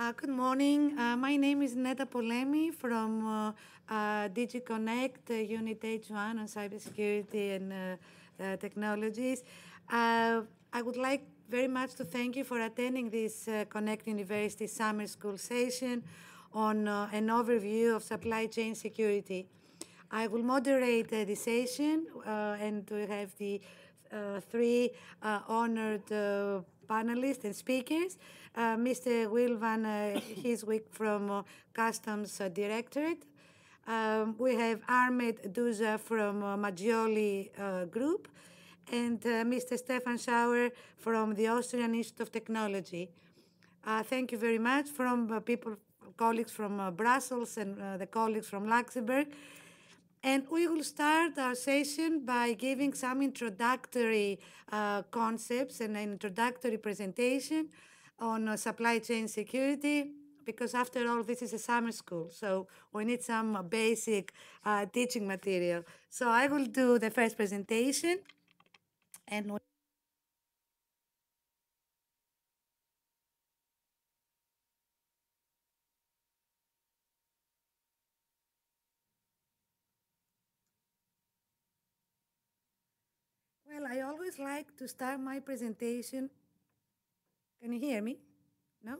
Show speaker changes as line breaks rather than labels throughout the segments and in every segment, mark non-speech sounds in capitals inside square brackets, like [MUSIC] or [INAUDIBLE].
Uh, good morning. Uh, my name is Neta Polemi from uh, uh, DG Connect, uh, Unit H1 on cybersecurity and uh, technologies. Uh, I would like very much to thank you for attending this uh, Connect University Summer School session on an overview of supply chain security. I will moderate the session and we have the three honored panelists and speakers. Uh, Mr. Will van uh, [LAUGHS] Heeswijk from uh, Customs uh, Directorate. Um, we have Ahmed Douza from uh, Maggioli uh, Group and uh, Mr. Stefan Schauer from the Austrian Institute of Technology. Thank you very much from people, colleagues from Brussels and the colleagues from Luxembourg. And we will start our session by giving some introductory uh, concepts and an introductory presentation on uh, supply chain security, because after all, this is a summer school, so we need some uh, basic uh, teaching material. So I will do the first presentation, and we Well, I always like to start my presentation. Can you hear me? No?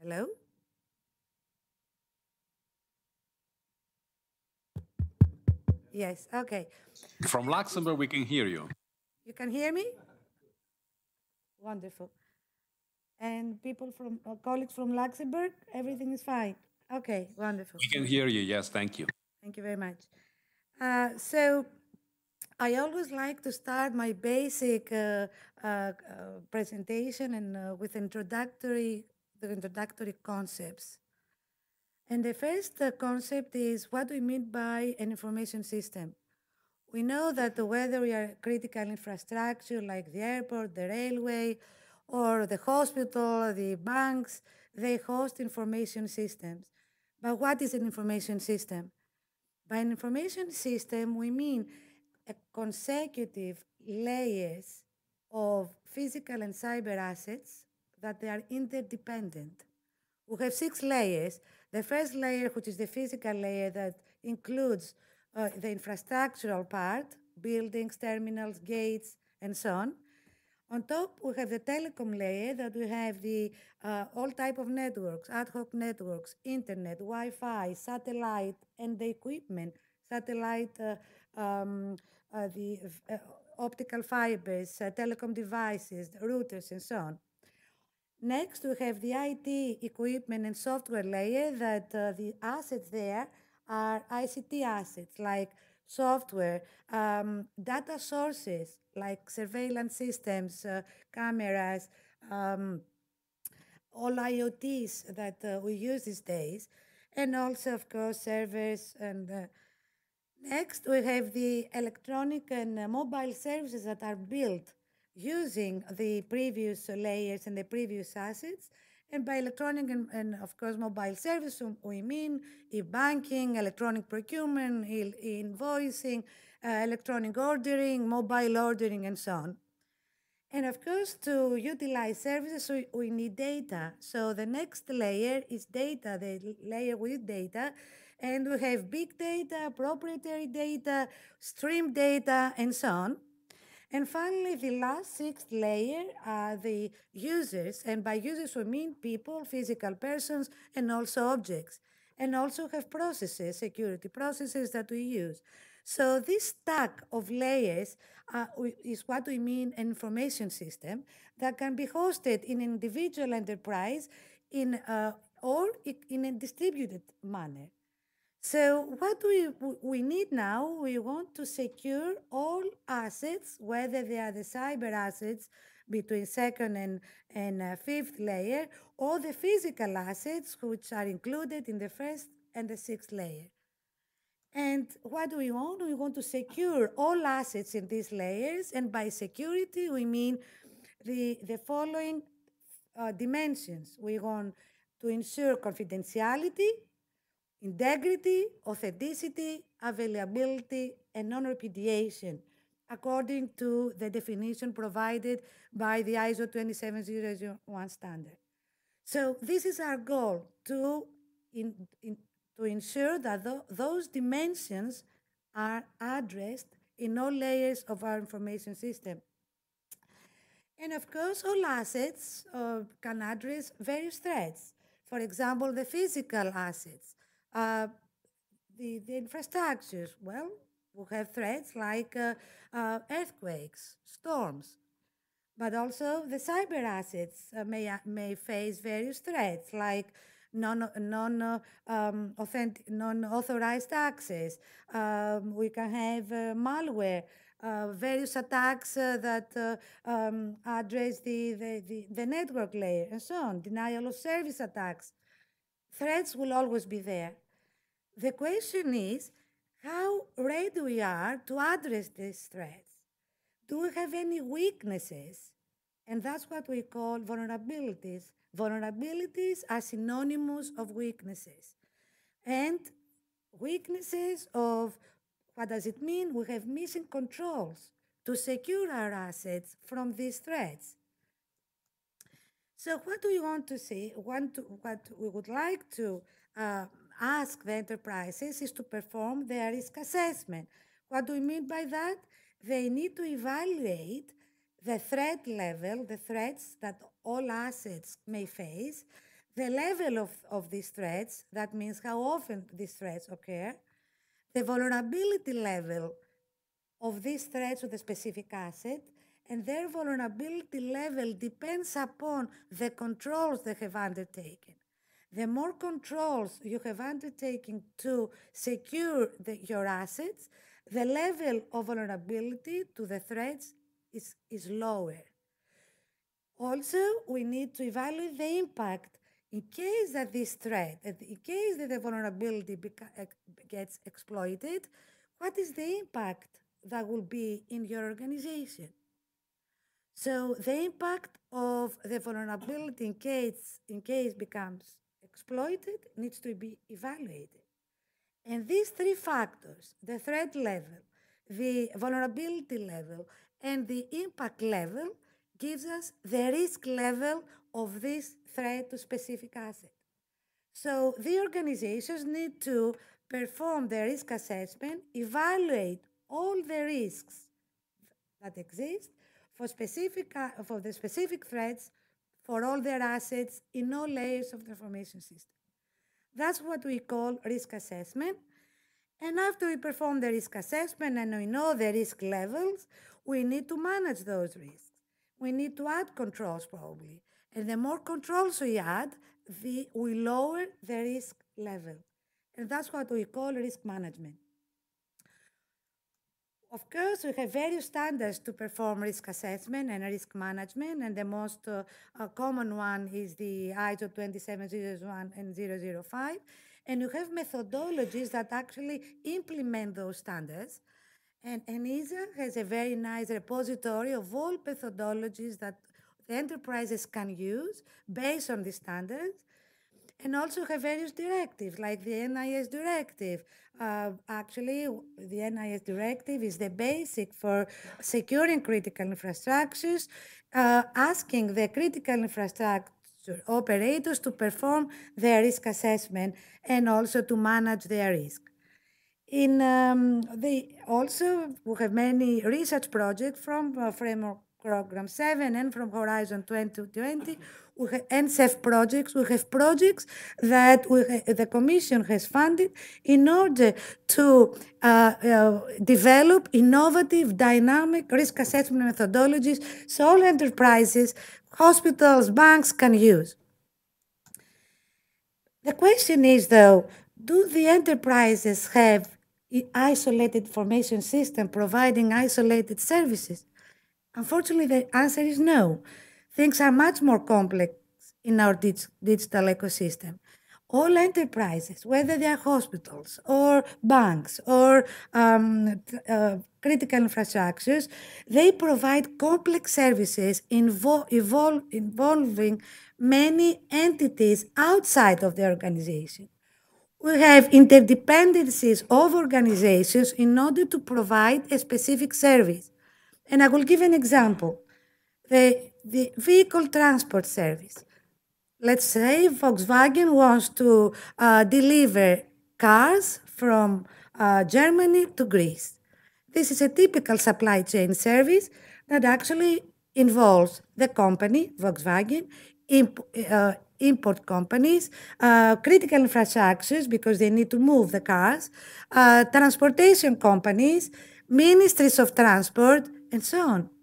Hello? Yes, okay.
From Luxembourg, we can hear you.
You can hear me? Wonderful. And people from, uh, colleagues from Luxembourg, everything is fine? Okay, wonderful.
We can hear you, yes, thank you.
Thank you very much. Uh, so, I always like to start my basic uh, uh, uh, presentation and uh, with introductory the introductory concepts. And the first uh, concept is what do we mean by an information system? We know that whether we are critical infrastructure like the airport, the railway, or the hospital, the banks, they host information systems. But what is an information system? By an information system, we mean a consecutive layers of physical and cyber assets that they are interdependent. We have six layers. The first layer, which is the physical layer, that includes uh, the infrastructural part, buildings, terminals, gates, and so on. On top, we have the telecom layer that we have the uh, all type of networks, ad hoc networks, internet, Wi-Fi, satellite, and the equipment, satellite, uh, um, uh, the uh, optical fibers, uh, telecom devices, routers, and so on. Next, we have the IT equipment and software layer that uh, the assets there are ICT assets like software, um, data sources like surveillance systems, uh, cameras, um, all IoTs that uh, we use these days, and also, of course, servers. And next, we have the electronic and uh, mobile services that are built using the previous layers and the previous assets. And by electronic and, and of course mobile service, we mean e-banking, electronic procurement, e- invoicing, uh, electronic ordering, mobile ordering, and so on. And of course, to utilize services, we, we need data. So the next layer is data, the layer with data. And we have big data, proprietary data, stream data, and so on. And finally, the last sixth layer are the users. And by users, we mean people, physical persons, and also objects. And also have processes, security processes that we use. So this stack of layers uh, is what we mean an information system that can be hosted in an individual enterprise in, uh, or in a distributed manner. So what do we we need now, we want to secure all assets, whether they are the cyber assets between second and, and uh, fifth layer, or the physical assets, which are included in the first and the sixth layer. And what do we want? We want to secure all assets in these layers, and by security, we mean the, the following uh, dimensions. We want to ensure confidentiality, integrity, authenticity, availability, and non-repudiation, according to the definition provided by the ISO 27001 standard. So this is our goal to, in, in, to ensure that tho- those dimensions are addressed in all layers of our information system. And of course, all assets uh, can address various threats. For example, the physical assets, uh, the, the infrastructures. Well, we have threats like uh, uh, earthquakes, storms, but also the cyber assets uh, may, uh, may face various threats like non, non, uh, um, authentic, non-authorized access. Um, we can have uh, malware, various attacks that um, address the, the, the, the network layer and so on, denial of service attacks. Threats will always be there. The question is how ready we are to address these threats. Do we have any weaknesses? And that's what we call vulnerabilities. Vulnerabilities are synonymous of weaknesses. And weaknesses of what does it mean? We have missing controls to secure our assets from these threats. So, what do we want to see? What we would like to uh, ask the enterprises is to perform their risk assessment. What do we mean by that? They need to evaluate the threat level, the threats that all assets may face, the level of, of these threats, that means how often these threats occur, the vulnerability level of these threats to the specific asset, and their vulnerability level depends upon the controls they have undertaken. The more controls you have undertaken to secure the, your assets, the level of vulnerability to the threats is, is lower. Also, we need to evaluate the impact in case that this threat, in case that the vulnerability gets exploited, what is the impact that will be in your organization? So the impact of the vulnerability in case, in case becomes exploited needs to be evaluated. And these three factors, the threat level, the vulnerability level, and the impact level, gives us the risk level of this threat to specific asset. So the organizations need to perform the risk assessment, evaluate all the risks that exist for, specific, for the specific threats for all their assets in all layers of the information system. That's what we call risk assessment. And after we perform the risk assessment and we know the risk levels, we need to manage those risks. We need to add controls probably. And the more controls we add, the, we lower the risk level. And that's what we call risk management. Of course, we have various standards to perform risk assessment and risk management, and the most uh, uh, common one is the ISO 27001 and 005. And you have methodologies that actually implement those standards. And ENISA has a very nice repository of all methodologies that the enterprises can use based on the standards and also have various directives like the NIS directive. Uh, actually, the NIS directive is the basic for securing critical infrastructures, uh, asking the critical infrastructure operators to perform their risk assessment and also to manage their risk. In um, the also we have many research projects from uh, framework program 7 and from horizon 2020 we have NCEF projects. We have projects that we the Commission has funded in order to uh, uh, develop innovative, dynamic risk assessment methodologies so all enterprises, hospitals, banks can use. The question is, though, do the enterprises have isolated information system providing isolated services? Unfortunately, the answer is no things are much more complex in our dig- digital ecosystem. All enterprises, whether they are hospitals or banks or um, uh, critical infrastructures, they provide complex services invo- evol- involving many entities outside of the organization. We have interdependencies of organizations in order to provide a specific service. And I will give an example. The the vehicle transport service, let's say Volkswagen wants to uh, deliver cars from uh, Germany to Greece. This is a typical supply chain service that actually involves the company, Volkswagen, imp uh, import companies, uh, critical infrastructures because they need to move the cars, uh, transportation companies, ministries of transport, and so on.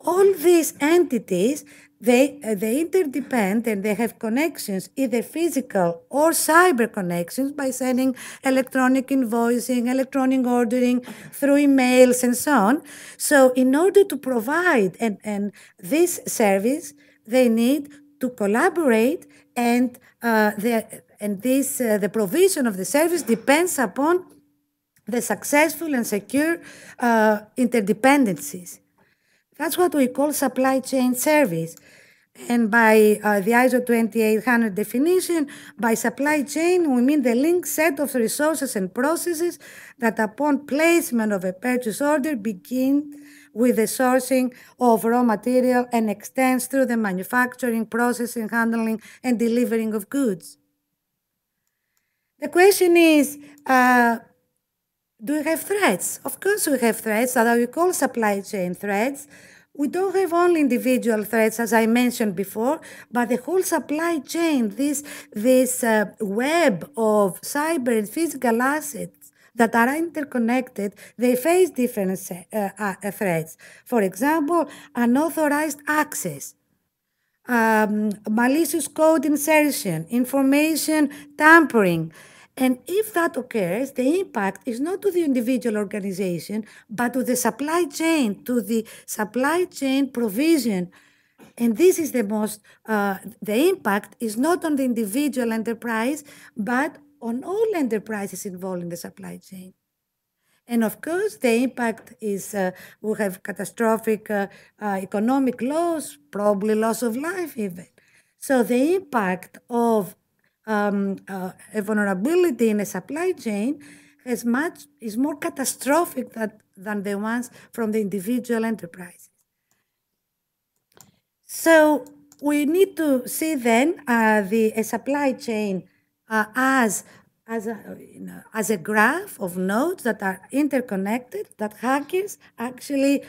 All these entities they, uh, they interdepend and they have connections, either physical or cyber connections, by sending electronic invoicing, electronic ordering through emails, and so on. So, in order to provide and, and this service, they need to collaborate, and uh, the, and this uh, the provision of the service depends upon the successful and secure uh, interdependencies. That's what we call supply chain service. And by uh, the ISO 2800 definition, by supply chain, we mean the linked set of resources and processes that, upon placement of a purchase order, begin with the sourcing of raw material and extends through the manufacturing, processing, handling, and delivering of goods. The question is uh, do we have threats? Of course, we have threats that we call supply chain threats. We don't have only individual threats, as I mentioned before, but the whole supply chain, this, this uh, web of cyber and physical assets that are interconnected, they face different uh, uh, threats. For example, unauthorized access. Um, malicious code insertion, information tampering, and if that occurs, the impact is not to the individual organization, but to the supply chain, to the supply chain provision. And this is the most, uh, the impact is not on the individual enterprise, but on all enterprises involved in the supply chain. And of course, the impact is uh, we have catastrophic uh, uh, economic loss, probably loss of life even. So the impact of um, uh, a vulnerability in a supply chain has much is more catastrophic that, than the ones from the individual enterprises. So we need to see then uh, the a supply chain uh, as as a, you know, as a graph of nodes that are interconnected that hackers actually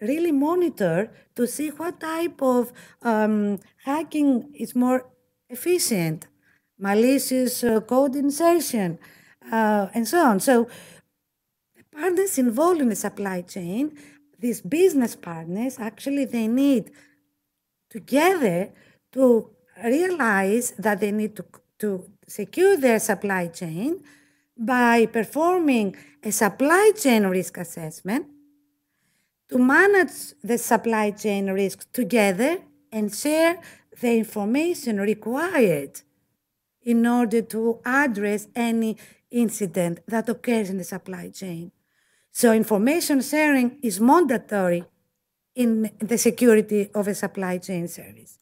really monitor to see what type of um, hacking is more efficient malicious uh, code insertion, uh, and so on. So partners involved in the supply chain, these business partners, actually they need together to realize that they need to, to secure their supply chain by performing a supply chain risk assessment to manage the supply chain risks together and share the information required in order to address any incident that occurs in the supply chain. So information sharing is mandatory in the security of a supply chain service.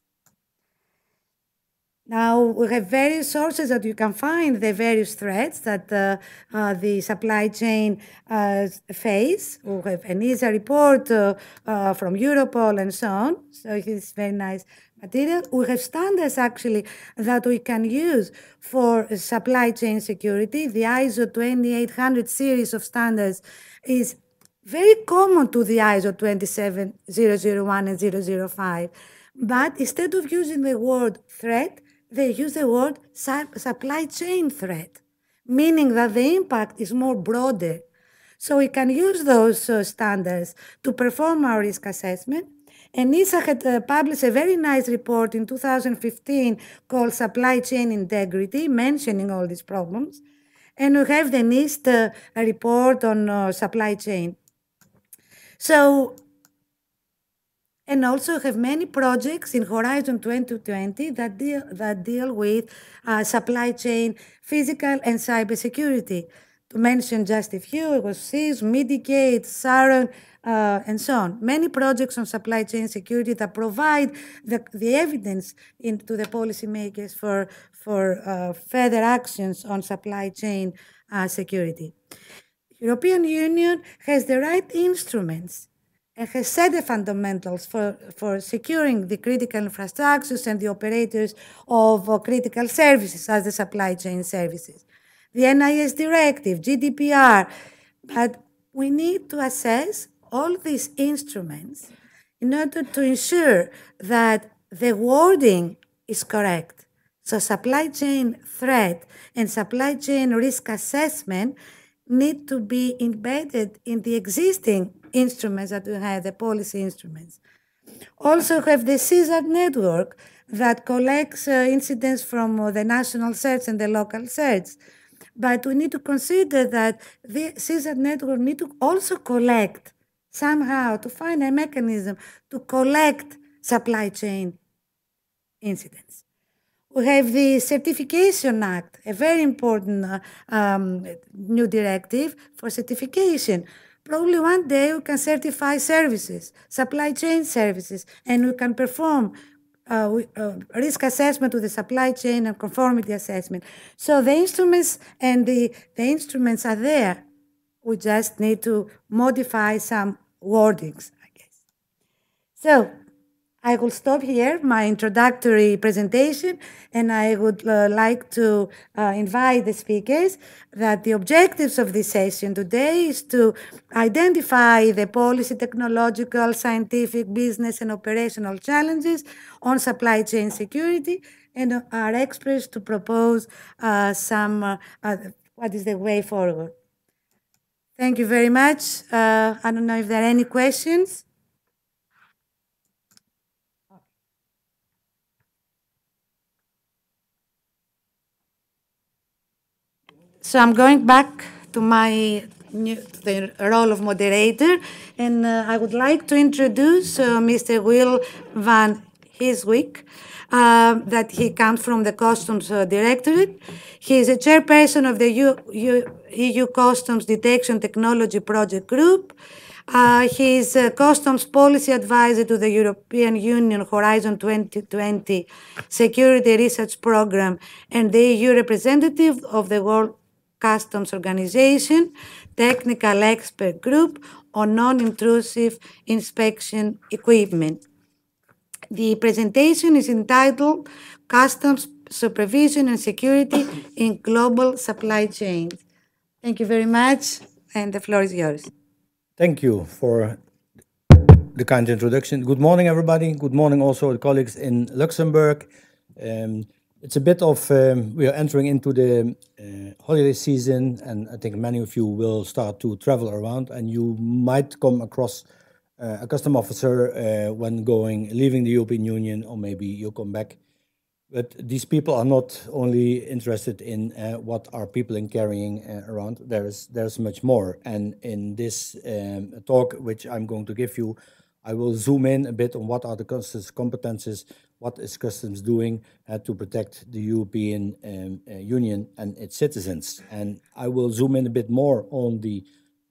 Now, we have various sources that you can find the various threats that uh, uh, the supply chain uh, face. We have an ENISA report uh, uh, from Europol and so on. So it's very nice material. We have standards actually that we can use for supply chain security. The ISO 2800 series of standards is very common to the ISO 27001 and 005. But instead of using the word threat, they use the word supply chain threat, meaning that the impact is more broader. So we can use those uh, standards to perform our risk assessment and ENISA had uh, published a very nice report in 2015 called Supply Chain Integrity, mentioning all these problems. And we have the NIST uh, report on uh, supply chain. So, and also have many projects in Horizon 2020 that deal, that deal with uh, supply chain, physical and cybersecurity. To mention just a few, it was SIS, SAURON, uh, and so on. Many projects on supply chain security that provide the, the evidence in, to the policymakers for, for uh, further actions on supply chain uh, security. European Union has the right instruments and has set the fundamentals for, for securing the critical infrastructures and the operators of uh, critical services as the supply chain services. The NIS directive, GDPR, but we need to assess all these instruments in order to ensure that the wording is correct. So supply chain threat and supply chain risk assessment need to be embedded in the existing instruments that we have, the policy instruments. Also have the CSIRT network that collects uh, incidents from uh, the national CERTs and the local CERTs. But we need to consider that the CSIRT network need to also collect somehow to find a mechanism to collect supply chain incidents. We have the Certification Act, a very important uh, um, new directive for certification. Probably one day we can certify services, supply chain services, and we can perform uh, uh, risk assessment to the supply chain and conformity assessment. So the instruments and the, the instruments are there. We just need to modify some wordings, I guess. So I will stop here my introductory presentation, and I would uh, like to uh, invite the speakers that the objectives of this session today is to identify the policy, technological, scientific, business, and operational challenges on supply chain security, and our experts to propose uh, some uh, what is the way forward. Thank you very much. Uh, I don't know if there are any questions. So I'm going back to my new, to the role of moderator, and uh, I would like to introduce uh, Mr. Will van Heeswijk, Uh, that he comes from the Customs uh, Directorate. He is a chairperson of the U, U, EU Customs Detection Technology Project Group. Uh, he is a customs policy advisor to the European Union Horizon 2020 Security Research Program and the EU representative of the World Customs Organization Technical Expert Group on Non-Intrusive Inspection Equipment. The presentation is entitled Customs Supervision and Security in Global Supply Chains. Thank you very much, and the floor is yours.
Thank you for the kind introduction. Good morning, everybody. Good morning also colleagues in Luxembourg. Um, it's a bit of, um, we are entering into the uh, holiday season, and I think many of you will start to travel around, and you might come across uh, a custom officer uh, when going, leaving the European Union, or maybe you come back. But these people are not only interested in uh, what are people in carrying uh, around. There is there's much more. And in this um, talk, which I'm going to give you, I will zoom in a bit on what are the customs competences, what is customs doing uh, to protect the European um, uh, Union and its citizens. And I will zoom in a bit more on the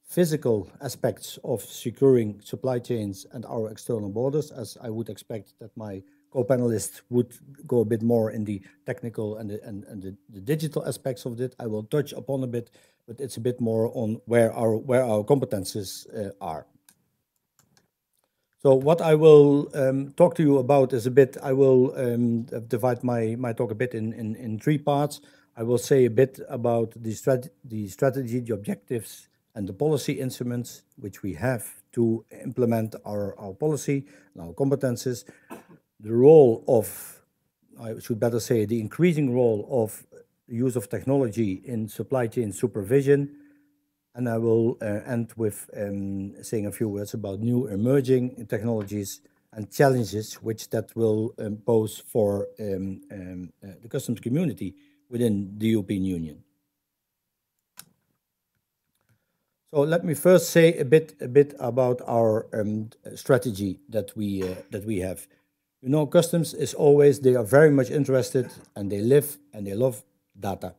physical aspects of securing supply chains and our external borders, as I would expect that my co-panelists would go a bit more in the technical and the, and, and the, the digital aspects of it. I will touch upon a bit, but it's a bit more on where our where our competences uh, are. So what I will um, talk to you about is a bit, I will um, divide my, my talk a bit in, in, in three parts. I will say a bit about the, strat the strategy, the objectives, and the policy instruments which we have to implement our, our policy and our competences. The role of, I should better say, the increasing role of use of technology in supply chain supervision, and I will uh, end with um, saying a few words about new emerging technologies and challenges which that will um, pose for um, uh, the customs community within the European Union. So let me first say a bit a bit about our um, strategy that we uh, that we have. You know, customs is always they are very much interested and they live and they love data.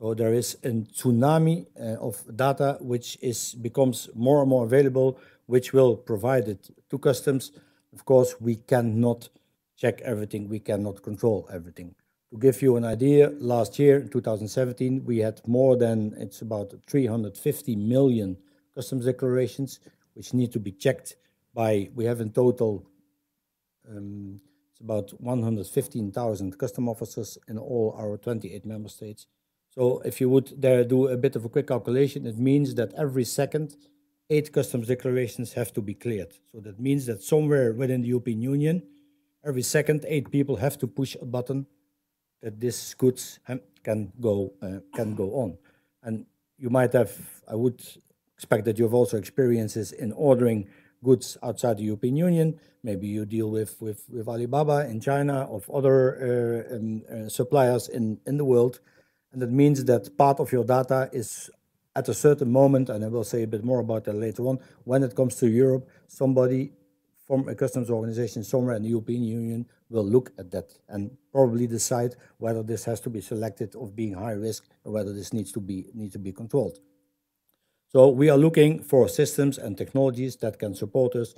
So there is a tsunami uh, of data which is becomes more and more available, which will provide it to customs. Of course, we cannot check everything, we cannot control everything. To give you an idea, last year, in 2017, we had more than, it's about 350 million customs declarations, which need to be checked by, we have in total, um, it's about 115,000 custom officers in all our 28 member states. So if you would there do a bit of a quick calculation, it means that every second, eight customs declarations have to be cleared. So that means that somewhere within the European Union, every second, eight people have to push a button that this goods can go uh, can go on. And you might have, I would expect that you have also experiences in ordering goods outside the European Union. Maybe you deal with with, with Alibaba in China, of other uh, um, uh, suppliers in in the world, and that means that part of your data is at a certain moment, and I will say a bit more about that later on. When it comes to Europe, somebody from a customs organization somewhere in the European Union will look at that and probably decide whether this has to be selected of being high risk or whether this needs to be needs to be controlled. So we are looking for systems and technologies that can support us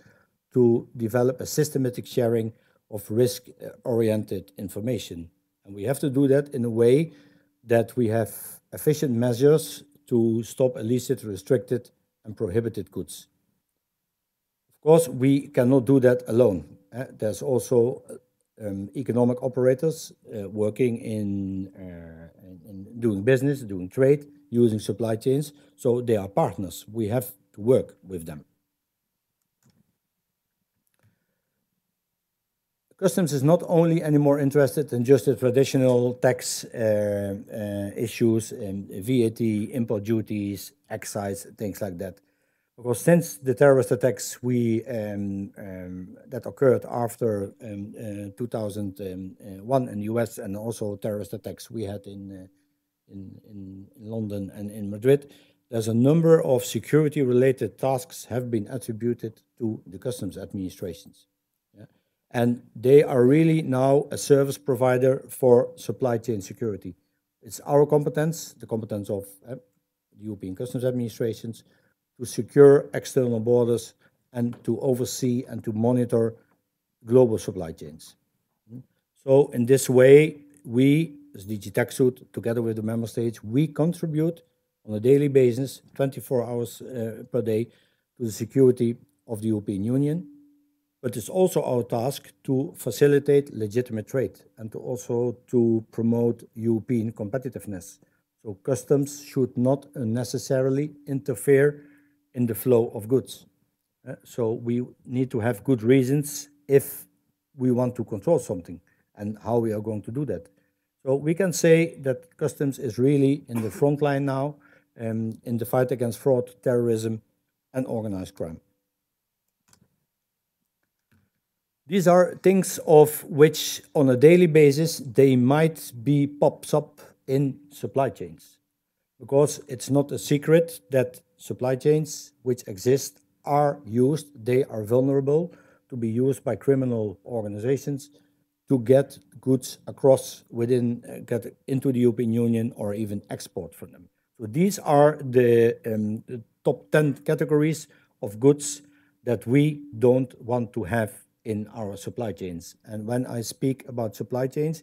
to develop a systematic sharing of risk-oriented information. And we have to do that in a way that we have efficient measures to stop illicit, restricted, and prohibited goods. Of course, we cannot do that alone. Uh, there's also um, economic operators uh, working in, uh, in, in, doing business, doing trade, using supply chains. So they are partners. We have to work with them. Customs is not only anymore interested in just the traditional tax uh, uh, issues, VAT, import duties, excise, things like that. Because since the terrorist attacks we um, um, that occurred after um, uh, 2001 in the US and also terrorist attacks we had in, uh, in, in London and in Madrid, there's a number of security-related tasks have been attributed to the customs administrations. And they are really now a service provider for supply chain security. It's our competence, the competence of uh, the European Customs Administrations, to secure external borders and to oversee and to monitor global supply chains. So in this way, we, as DG TAXUD, together with the member states, we contribute on a daily basis, 24 hours uh, per day, to the security of the European Union but it's also our task to facilitate legitimate trade and to also to promote European competitiveness. So customs should not unnecessarily interfere in the flow of goods. Uh, so we need to have good reasons if we want to control something and how we are going to do that. So we can say that customs is really in the front line now um, in the fight against fraud, terrorism, and organized crime. These are things of which on a daily basis they might be pops up in supply chains because it's not a secret that supply chains which exist are used, they are vulnerable to be used by criminal organizations to get goods across within, uh, get into the European Union or even export from them. So these are the, um, the top 10 categories of goods that we don't want to have in our supply chains. And when I speak about supply chains,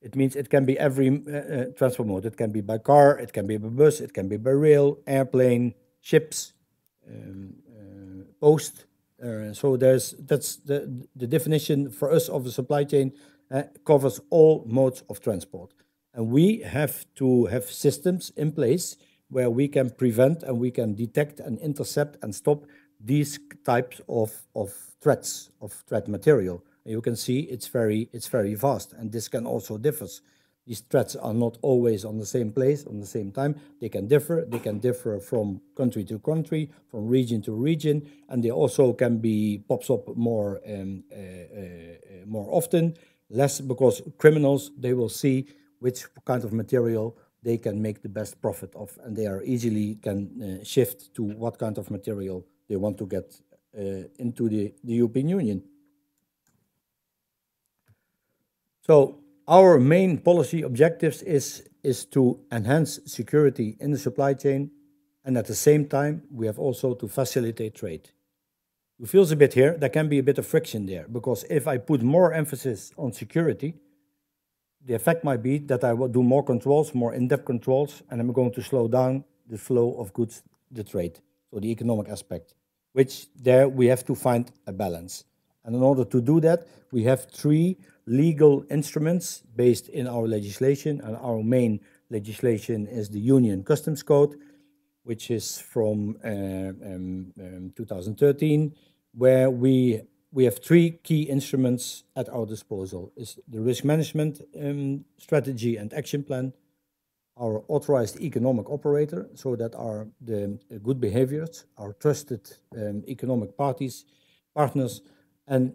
it means it can be every uh, uh, transport mode. It can be by car, it can be by bus, it can be by rail, airplane, ships, um, uh, post. So there's that's the the definition for us of a supply chain covers all modes of transport, and we have to have systems in place where we can prevent and we can detect and intercept and stop these types of of threats of threat material. You can see it's very, it's very vast, and this can also differ. These threats are not always on the same place, on the same time. They can differ. They can differ from country to country, from region to region, and they also can be pops up more um, uh, uh, more often, less because criminals they will see which kind of material they can make the best profit of, and they are easily can uh, shift to what kind of material they want to get Uh, into the, the European Union. So our main policy objectives is, is to enhance security in the supply chain, and at the same time, we have also to facilitate trade. It feels a bit here, there can be a bit of friction there, because if I put more emphasis on security, the effect might be that I will do more controls, more in-depth controls, and I'm going to slow down the flow of goods, the trade, so the economic aspect. Which there we have to find a balance. And in order to do that, we have three legal instruments based in our legislation, and our main legislation is the Union Customs Code, which is from uh, um, um, 2013, where we we have three key instruments at our disposal: is the risk management um, strategy and action plan, our authorized economic operator, so that are the good behaviors, our trusted um, economic parties, partners, and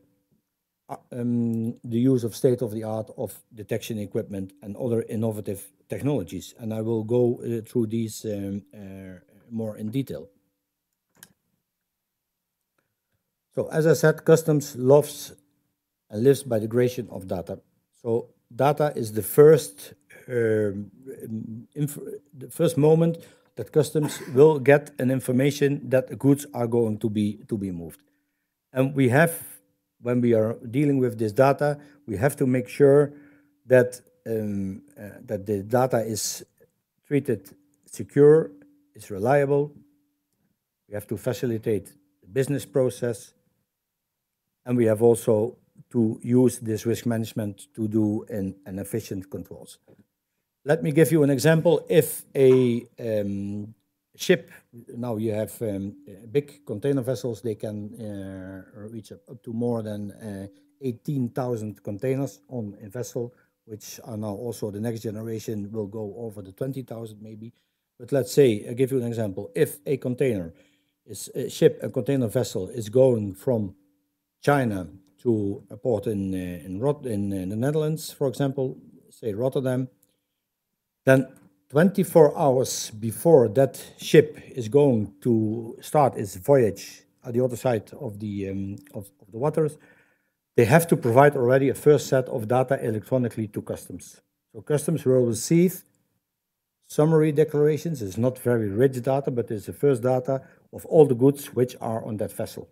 uh, um, the use of state-of-the-art of detection equipment and other innovative technologies. And I will go uh, through these um, uh, more in detail. So as I said, customs loves and lives by the creation of data. So data is the first the first moment that customs will get an information that the goods are going to be to be moved. And we have, when we are dealing with this data, we have to make sure that um, uh, that the data is treated secure, is reliable. We have to facilitate the business process, and we have also to use this risk management to do an, an efficient controls. Let me give you an example. If a um, ship, now you have um, big container vessels, they can uh, reach up, to more than uh, 18,000 containers on a vessel, which are now also the next generation will go over the 20,000 maybe. But let's say, I'll give you an example. If a container is a ship, a container vessel is going from China to a port in uh, in, Rot in, in the Netherlands, for example, say Rotterdam, then 24 hours before that ship is going to start its voyage at the other side of the, um, of, of, the waters, they have to provide already a first set of data electronically to customs. So customs will receive summary declarations. It's not very rich data, but it's the first data of all the goods which are on that vessel.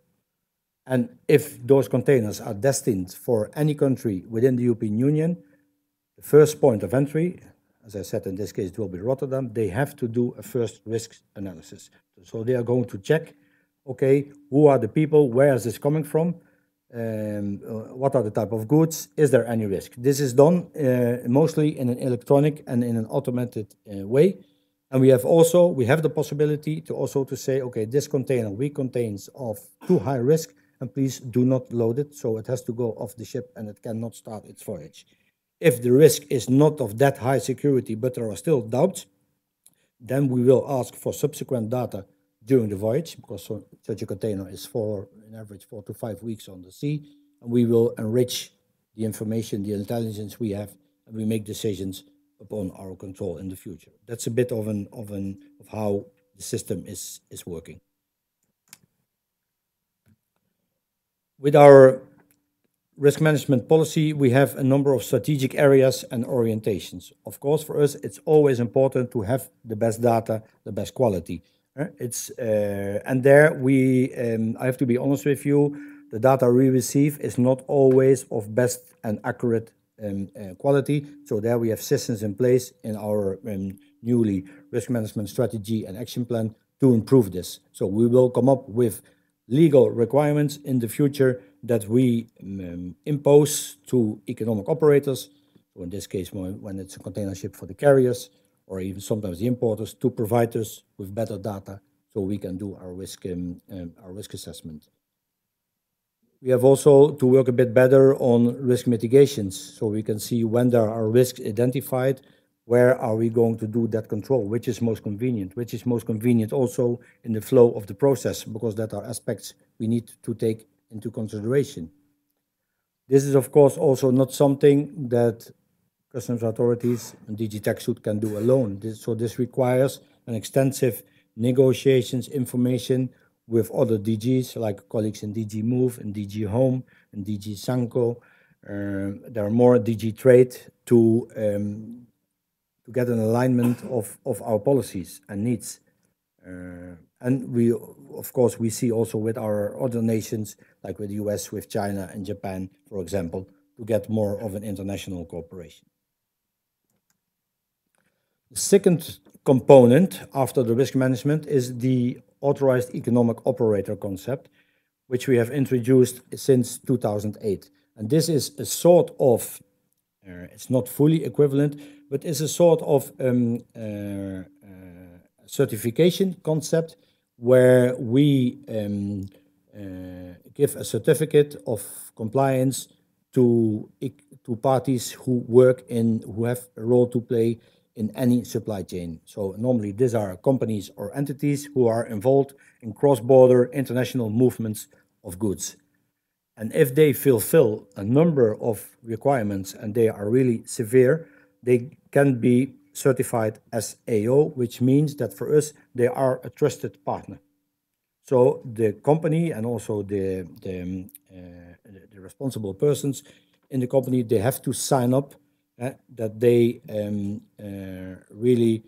And if those containers are destined for any country within the European Union, the first point of entry as I said, in this case, it will be Rotterdam, they have to do a first risk analysis. So they are going to check, okay, who are the people, where is this coming from, um, uh, what are the type of goods, is there any risk? This is done uh, mostly in an electronic and in an automated uh, way. And we have also, we have the possibility to also to say, okay, this container we contains of too high risk, and please do not load it, so it has to go off the ship and it cannot start its voyage. If the risk is not of that high security, but there are still doubts, then we will ask for subsequent data during the voyage, because such a container is for, an average, four to five weeks on the sea, and we will enrich the information, the intelligence we have, and we make decisions upon our control in the future. That's a bit of an of an of how the system is is working. With our risk management policy, we have a number of strategic areas and orientations. Of course, for us, it's always important to have the best data, the best quality. Uh, it's uh, and there we, um, I have to be honest with you, the data we receive is not always of best and accurate um, uh, quality. So there we have systems in place in our um, newly risk management strategy and action plan to improve this. So we will come up with legal requirements in the future that we um, impose to economic operators, so in this case, when it's a container ship for the carriers, or even sometimes the importers, to provide us with better data so we can do our risk, um, um, our risk assessment. We have also to work a bit better on risk mitigations, so we can see when there are risks identified, where are we going to do that control, which is most convenient, which is most convenient also in the flow of the process, because that are aspects we need to take into consideration. This is, of course, also not something that customs authorities and DG TAXUD can do alone. This, so this requires an extensive negotiations, information with other DGs, like colleagues in DG Move and DG Home and DG SANCO. Uh, there are more DG Trade to um, to get an alignment of, of our policies and needs. Uh, and we, of course, we see also with our other nations, like with the US, with China and Japan, for example, to get more of an international cooperation. The second component after the risk management is the authorized economic operator concept, which we have introduced since 2008. And this is a sort of, uh, it's not fully equivalent, but it's a sort of um, uh, uh, certification concept where we um, uh, give a certificate of compliance to to parties who work in who have a role to play in any supply chain. So normally these are companies or entities who are involved in cross-border international movements of goods. And if they fulfill a number of requirements and they are really severe, they can be certified as AO, which means that for us, they are a trusted partner. So the company and also the, the, um, uh, the responsible persons in the company, they have to sign up uh, that they um, uh, really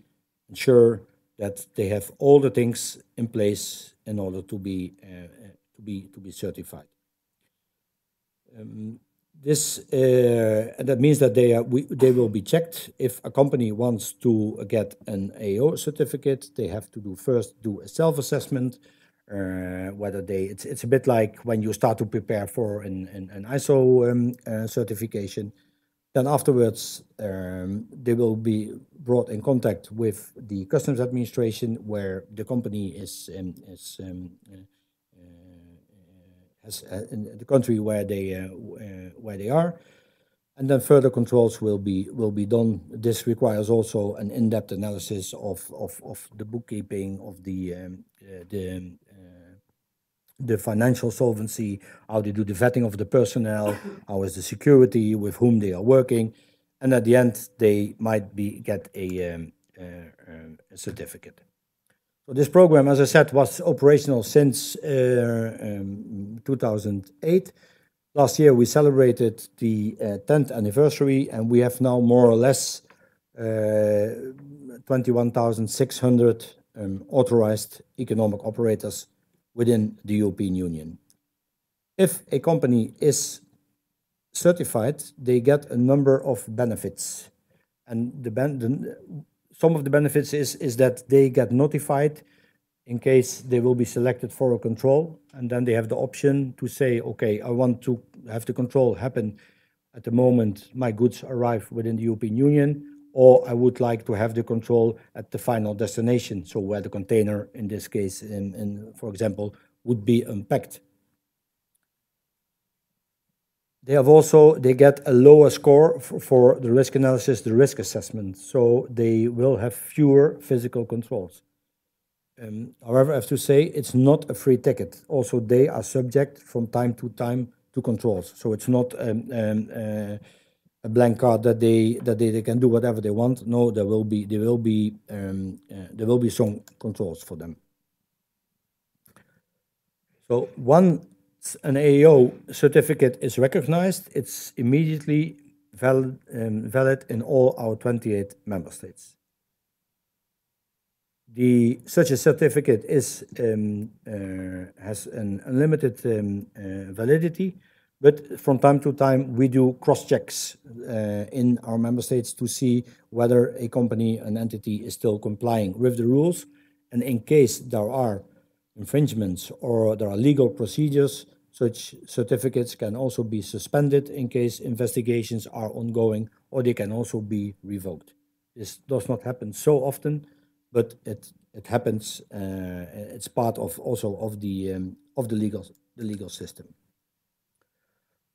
ensure that they have all the things in place in order to be uh, to be to be certified. Um, this uh, that means that they are, we, they will be checked if a company wants to get an AO certificate. They have to do first do a self assessment. Uh, whether they it's it's a bit like when you start to prepare for an an, an ISO um, uh, certification. Then afterwards, um, they will be brought in contact with the customs administration, where the company is um, is um, as, uh, in the country where they uh, uh, where they are, and then further controls will be will be done. This requires also an in-depth analysis of, of, of the bookkeeping of the um, the the financial solvency, how they do the vetting of the personnel, how is the security with whom they are working, and at the end they might be get a, um, uh, a certificate. This program, as I said, was operational since uh, um, 2008. Last year we celebrated the uh, 10th anniversary, and we have now more or less uh, 21,600 um, authorized economic operators within the European Union. If a company is certified, they get a number of benefits. And the some of the benefits is, is that they get notified in case they will be selected for a control. And then they have the option to say, okay, I want to have the control happen at the moment my goods arrive within the European Union, or I would like to have the control at the final destination. So where the container, in this case, in, in for example, would be unpacked. They have also, they get a lower score for, for the risk analysis, the risk assessment. So they will have fewer physical controls. Um, however, I have to say it's not a free ticket. Also, they are subject from time to time to controls. So it's not um, um, uh, a blank card that they that they, they can do whatever they want. No, there will be there will be um, uh, there will be some controls for them. So one an AO certificate is recognized, it's immediately valid, um, valid in all our 28 member states. The, such a certificate is, um, uh, has an unlimited um, uh, validity, but from time to time we do cross checks uh, in our member states to see whether a company, an entity is still complying with the rules. And in case there are infringements or there are legal procedures, such certificates can also be suspended in case investigations are ongoing, or they can also be revoked. This does not happen so often, but it it happens. Uh, it's part of also of the um, of the legal the legal system.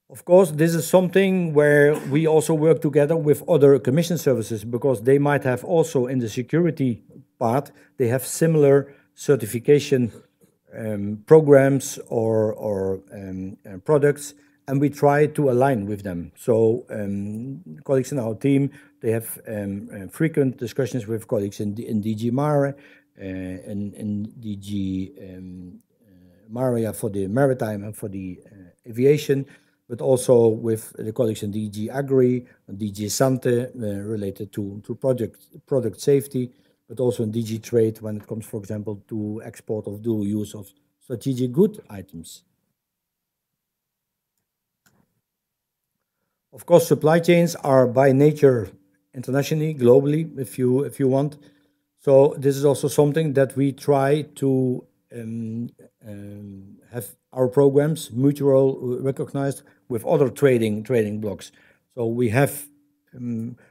Of course, this is something where we also work together with other commission services because they might have also in the security part they have similar certification um, programs or, or um, uh, products, and we try to align with them. So um, colleagues in our team, they have um, uh, frequent discussions with colleagues in, in DG Mare, uh, in, in DG um, uh, Maria for the maritime and for the uh, aviation, but also with the colleagues in DG Agri, DG Sante, uh, related to, to project, product safety, but also in DG Trade when it comes, for example, to export of dual use of strategic good items. Of course, supply chains are by nature internationally, globally, if you if you want. So this is also something that we try to um, um, have our programs mutual recognized with other trading trading blocks. So we have um, uh,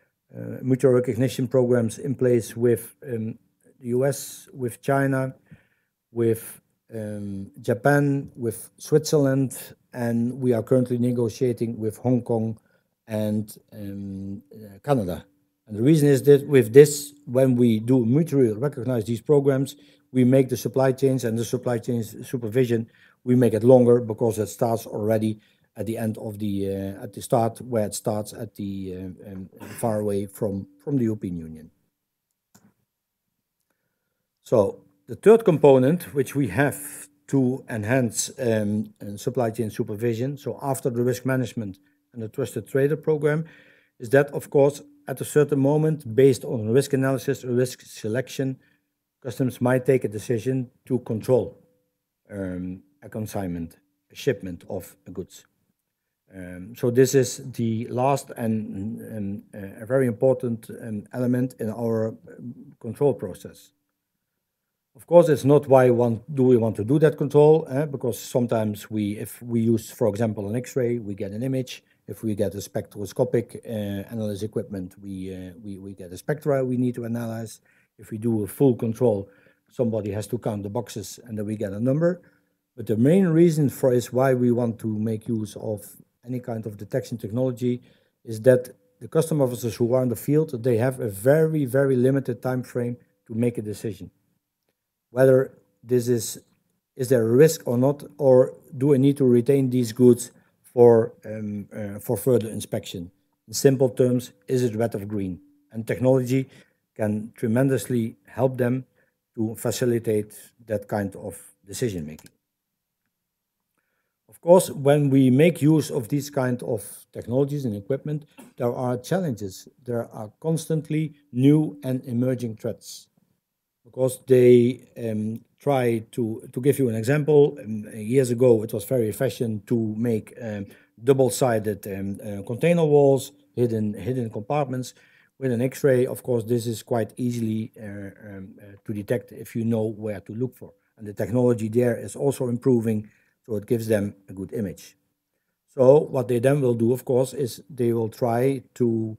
mutual recognition programs in place with um, the US, with China, with um, Japan, with Switzerland, and we are currently negotiating with Hong Kong and um, uh, Canada. And the reason is that with this, when we do mutually recognize these programs, we make the supply chains and the supply chains supervision, we make it longer because it starts already at the end of the uh, at the start where it starts at the uh, um, far away from from the European Union. So the third component, which we have to enhance um, supply chain supervision, so after the risk management and the trusted trader program, is that of course at a certain moment, based on risk analysis risk selection, customs might take a decision to control um, a consignment, a shipment of goods. Um, so this is the last and, and uh, a very important um, element in our um, control process. Of course, it's not why want, do we want to do that control, eh? because sometimes we, if we use, for example, an X-ray, we get an image. If we get a spectroscopic uh, analysis equipment, we, uh, we, we get a spectra we need to analyze. If we do a full control, somebody has to count the boxes and then we get a number. But the main reason for is why we want to make use of any kind of detection technology is that the custom officers who are in the field, they have a very, very limited time frame to make a decision. Whether this is, is there a risk or not, or do I need to retain these goods for, um, uh, for further inspection? In simple terms, is it red or green? And technology can tremendously help them to facilitate that kind of decision making. Of course, when we make use of these kind of technologies and equipment, there are challenges. There are constantly new and emerging threats because they um, try to, to give you an example. Um, years ago, it was very fashion to make um, double-sided um, uh, container walls, hidden, hidden compartments. With an X-ray, of course, this is quite easily uh, um, uh, to detect if you know where to look for. And the technology there is also improving, so it gives them a good image. So what they then will do, of course, is they will try to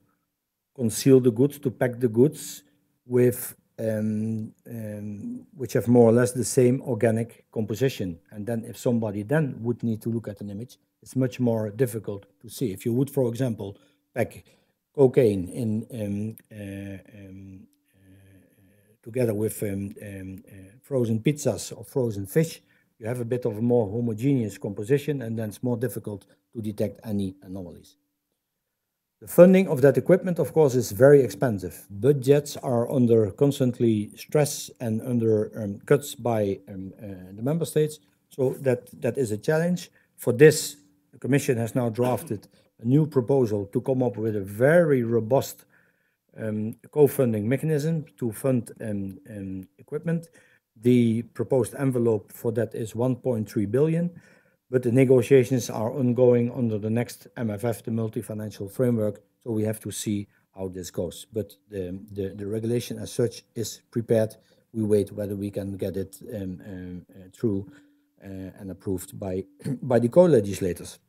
conceal the goods, to pack the goods with um, um, which have more or less the same organic composition. And then if somebody then would need to look at an image, it's much more difficult to see. If you would, for example, pack cocaine in um, uh, um, uh, together with um, um, uh, frozen pizzas or frozen fish, you have a bit of a more homogeneous composition, and then it's more difficult to detect any anomalies. The funding of that equipment, of course, is very expensive. Budgets are under constantly stress and under um, cuts by um, uh, the member states. So that, that is a challenge. For this, the Commission has now drafted a new proposal to come up with a very robust um, co-funding mechanism to fund um, um, equipment. The proposed envelope for that is 1.3 billion but the negotiations are ongoing under the next MFF, the multi-financial framework, so we have to see how this goes. But the, the, the regulation as such is prepared. We wait whether we can get it um, um, uh, through uh, and approved by, [CLEARS THROAT] by the co-legislators.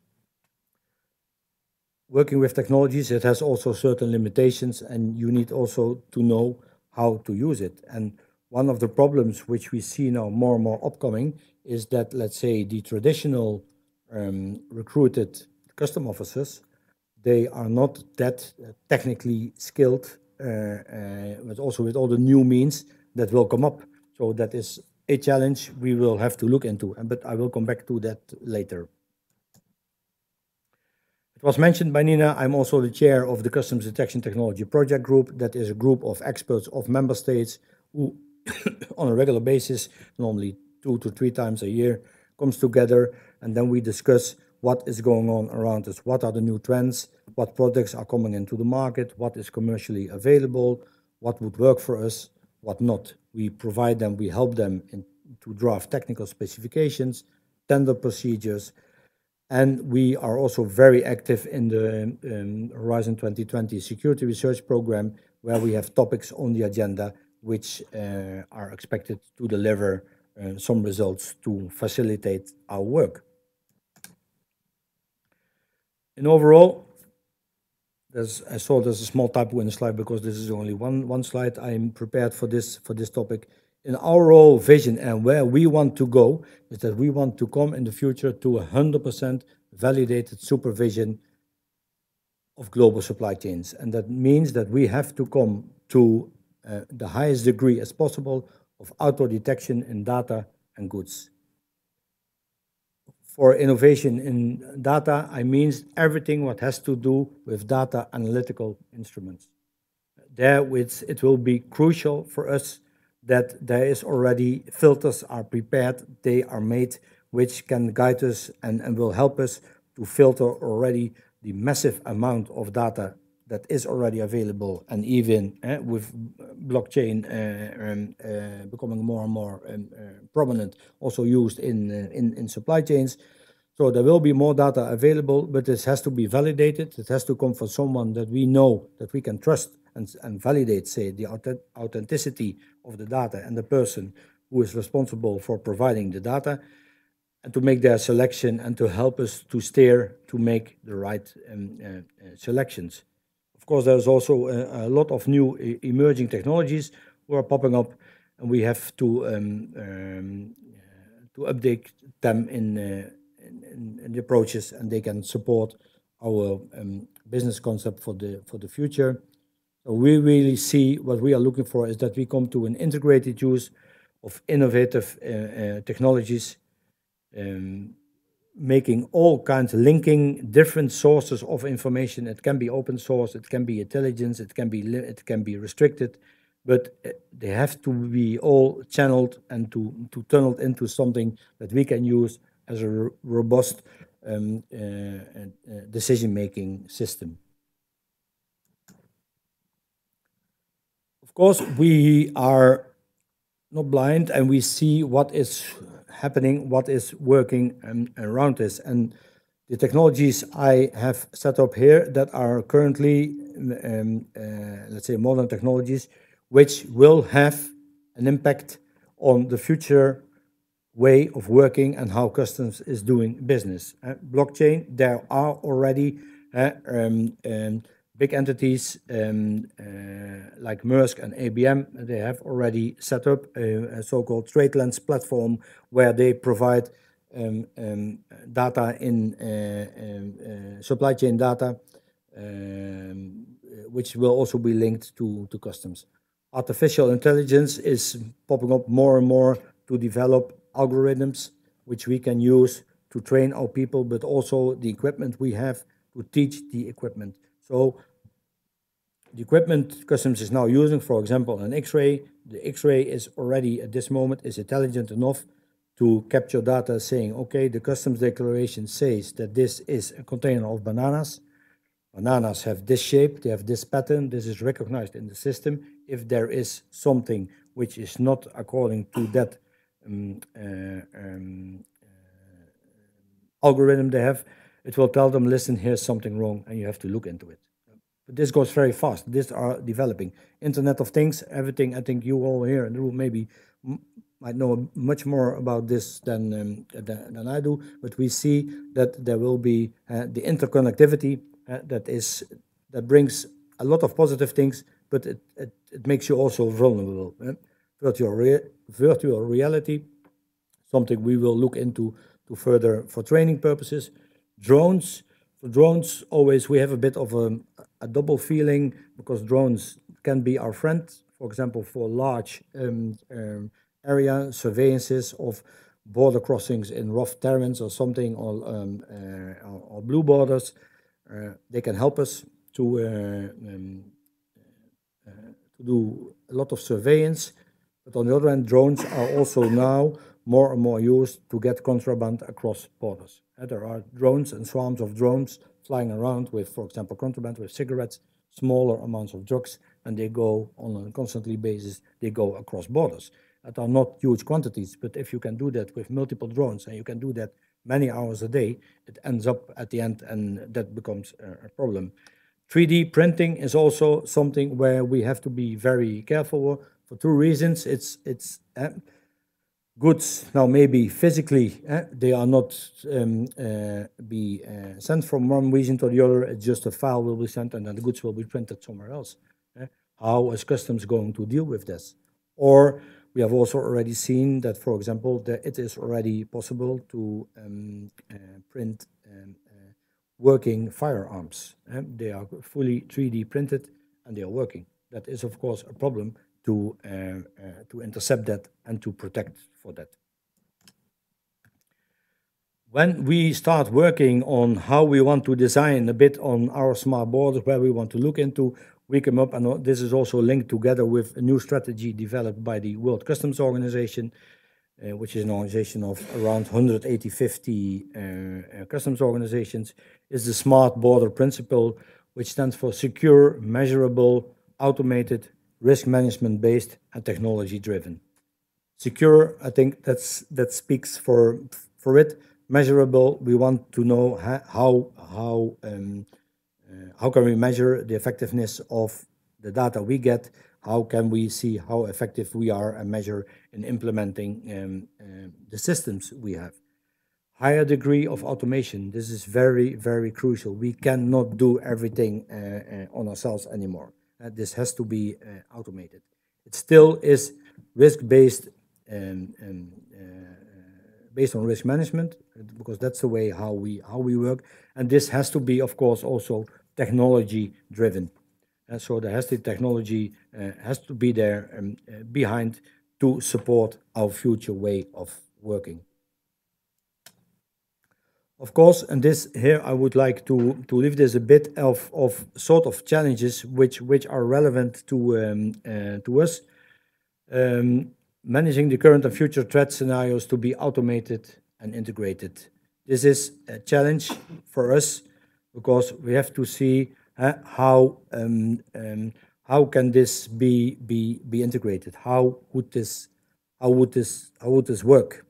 Working with technologies, it has also certain limitations, and you need also to know how to use it. And one of the problems which we see now more and more upcoming is that, let's say, the traditional um, recruited custom officers, they are not that uh, technically skilled, uh, uh, but also with all the new means that will come up. So that is a challenge we will have to look into, but I will come back to that later. It was mentioned by Nina, I'm also the chair of the Customs Detection Technology Project Group. That is a group of experts of member states who, [COUGHS] on a regular basis, normally two to three times a year, comes together, and then we discuss what is going on around us, what are the new trends, what products are coming into the market, what is commercially available, what would work for us, what not. We provide them, we help them in, to draft technical specifications, tender procedures, and we are also very active in the um, Horizon 2020 Security Research Program, where we have topics on the agenda which uh, are expected to deliver uh, some results to facilitate our work. And overall, I saw there's a small typo in the slide because this is only one, one slide. I'm prepared for this, for this topic. In our role, vision, and where we want to go is that we want to come in the future to 100% validated supervision of global supply chains. And that means that we have to come to uh, the highest degree as possible of auto detection in data and goods. For innovation in data, I mean everything what has to do with data analytical instruments. There, it's, it will be crucial for us that there is already filters are prepared, they are made, which can guide us and will help us to filter already the massive amount of data that is already available, and even uh, with blockchain uh, um, uh, becoming more and more um, prominent, also used in, in, in supply chains. So there will be more data available, but this has to be validated. It has to come from someone that we know that we can trust and, and validate, say, the authenticity of the data and the person who is responsible for providing the data and to make their selection and to help us to steer to make the right um, uh, selections. Course, there's also a, a lot of new emerging technologies who are popping up, and we have to um, um, to update them in, uh, in, in, the approaches, and they can support our um, business concept for the for the future. So we really see what we are looking for is that we come to an integrated use of innovative uh, uh, technologies um, making all kinds, linking different sources of information. It can be open source, it can be intelligence, it can be it can be restricted, but uh, they have to be all channeled and to to tunneled into something that we can use as a robust um, uh, uh, decision-making system. Of course, we are not blind and we see what is happening, what is working um, around this. And the technologies I have set up here that are currently, um, uh, let's say, modern technologies, which will have an impact on the future way of working and how customs is doing business. Uh, blockchain, there are already uh, um, um, big entities um, uh, like Maersk and IBM, they have already set up a, so-called TradeLens platform where they provide um, um, data in uh, uh, supply chain data, which will also be linked to, to customs. Artificial intelligence is popping up more and more to develop algorithms which we can use to train our people, but also the equipment we have to teach the equipment. So the equipment customs is now using, for example, an X-ray. The X-ray is already at this moment is intelligent enough to capture data saying, okay, the customs declaration says that this is a container of bananas. Bananas have this shape, they have this pattern, this is recognized in the system. If there is something which is not according to that um, uh, um, uh, algorithm they have, it will tell them, listen, here's something wrong, and you have to look into it. But this goes very fast. These are developing. Internet of Things, everything. I think you all here in the room maybe might know much more about this than, um, than, than I do. But we see that there will be uh, the interconnectivity uh, that is that brings a lot of positive things, but it, it, it makes you also vulnerable. Uh, virtual rea virtual reality, something we will look into to further for training purposes. Drones. For drones, always we have a bit of a, double feeling because drones can be our friend, for example, for large um, um, area surveillances of border crossings in rough terrains or something, or, um, uh, blue borders. Uh, they can help us to, uh, to do a lot of surveillance. But on the other hand, drones are also now more and more used to get contraband across borders. There are drones and swarms of drones flying around with, for example, contraband with cigarettes, smaller amounts of drugs, and they go on a constantly basis, they go across borders. That are not huge quantities, but if you can do that with multiple drones and you can do that many hours a day, it ends up at the end and that becomes a, a problem. 3D printing is also something where we have to be very careful for two reasons. It's, it's uh, goods now maybe physically eh, they are not um, uh, be uh, sent from one region to the other. It's just a file will be sent and then the goods will be printed somewhere else. eh. How is customs going to deal with this? Or we have also already seen that, for example, that it is already possible to um, uh, print um, uh, working firearms. eh. They are fully 3D printed and they are working. That is, of course, a problem to uh, uh, to intercept that and to protect for that. When we start working on how we want to design a bit on our smart borders, where we want to look into, we come up, and this is also linked together with a new strategy developed by the World Customs Organization, uh, which is an organization of around 180, 50 uh, uh, customs organizations, is the Smart Border Principle, which stands for Secure, Measurable, Automated, Risk Management Based, and Technology Driven. Secure, I think that's that speaks for for it. Measurable, we want to know how how um, uh, how can we measure the effectiveness of the data we get? How can we see how effective we are and measure in implementing um, uh, the systems we have? Higher degree of automation. This is very, very crucial. We cannot do everything uh, uh, on ourselves anymore. Uh, this has to be uh, automated. It still is risk-based um, um, uh, based on risk management uh, because that's the way how we how we work. And this has to be of course also technology driven. And so there has to technology uh, has to be there um, uh, behind to support our future way of working. Of course and this here i would like to to leave this a bit of of sort of challenges which which are relevant to um, uh, to us. Um, managing the current and future threat scenarios to be automated and integrated. This is a challenge for us because we have to see uh, how um, um, how can this be be be integrated? How would this how would this how would this work?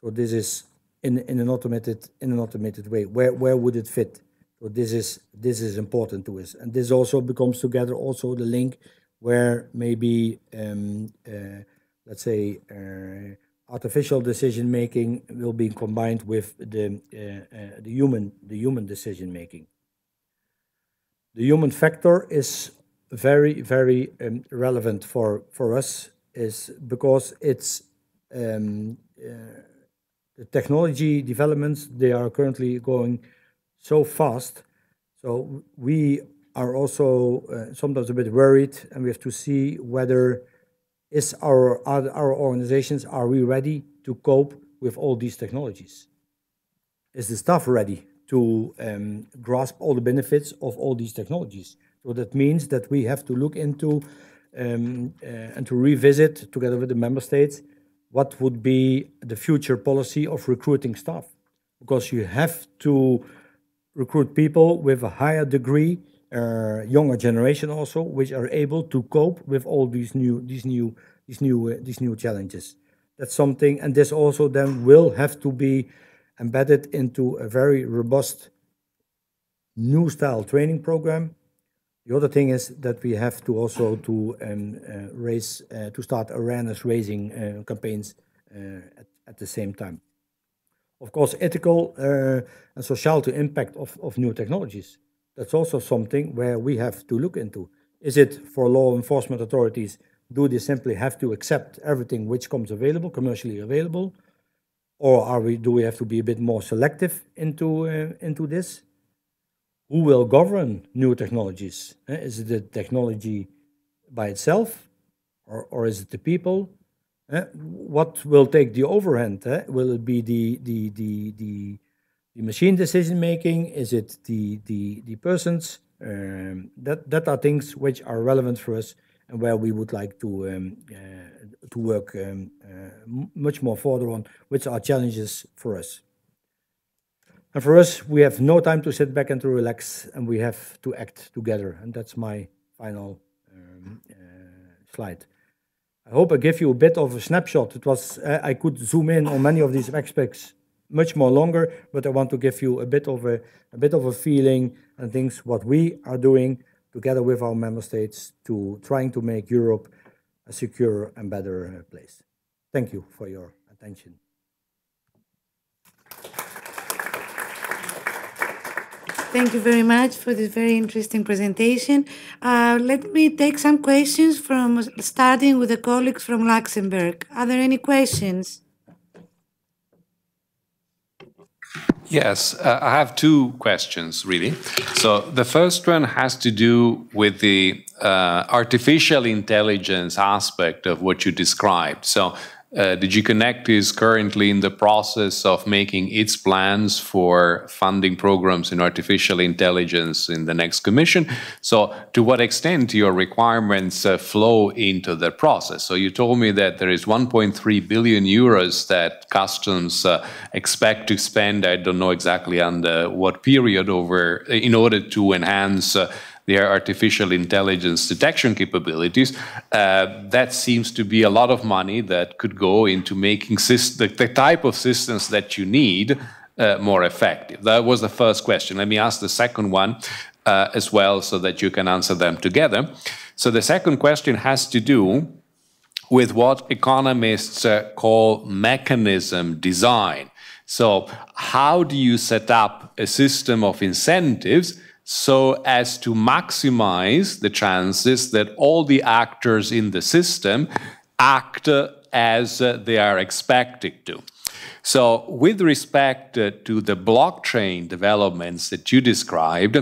So this is in in an automated in an automated way. Where where would it fit? So this is this is important to us, and this also becomes together also the link where maybe um, uh, let's say, uh, artificial decision making will be combined with the uh, uh, the human the human decision making. The human factor is very very um, relevant for for us is because it's um, the technology developments they are currently going so fast so we are also uh, sometimes a bit worried and we have to see whether is our, are our organizations, are we ready to cope with all these technologies? Is the staff ready to um, grasp all the benefits of all these technologies? So that means that we have to look into um, uh, and to revisit together with the member states what would be the future policy of recruiting staff. Because you have to recruit people with a higher degree uh, younger generation also, which are able to cope with all these new these new these new uh, these new challenges. That's something, and this also then will have to be embedded into a very robust new style training program. The other thing is that we have to also to um, uh, raise uh, to start awareness raising uh, campaigns uh, at, at the same time. Of course, ethical uh, and societal impact of, of new technologies. That's also something where we have to look into. Is it for law enforcement authorities? Do they simply have to accept everything which comes available, commercially available, or are we? Do we have to be a bit more selective into uh, into this? Who will govern new technologies? Eh, Is it the technology by itself, or, or is it the people? Eh, What will take the overhand? eh? Will it be the the the the the machine decision making? Is it the the the persons? Um, that that are things which are relevant for us and where we would like to um, uh, to work um, uh, much more further on, which are challenges for us. And for us, we have no time to sit back and to relax, and we have to act together. And that's my final um, uh, slide. I hope I give you a bit of a snapshot. It was uh, I could zoom in on many of these aspects much more longer, but I want to give you a bit of a, a bit of a feeling and things what we are doing together with our member states to trying to make Europe a secure and better uh, place. Thank you for your attention. attention.
Thank you very much for this very interesting presentation. Uh, let me take some questions from starting with the colleagues from Luxembourg. Are there any questions?
Yes, uh, I have two questions really. So the first one has to do with the uh, artificial intelligence aspect of what you described. So uh, DG Connect is currently in the process of making its plans for funding programs in artificial intelligence in the next commission. So, to what extent your requirements uh, flow into the process? So, you told me that there is 1.3 billion euros that customs uh, expect to spend. I don't know exactly under what period over in order to enhance uh, their artificial intelligence detection capabilities, uh, that seems to be a lot of money that could go into making the, the, type of systems that you need uh, more effective. That was the first question. Let me ask the second one uh, as well so that you can answer them together. So the second question has to do with what economists uh, call mechanism design. So how do you set up a system of incentives so as to maximize the chances that all the actors in the system act uh, as uh, they are expected to. So, with respect uh, to the blockchain developments that you described,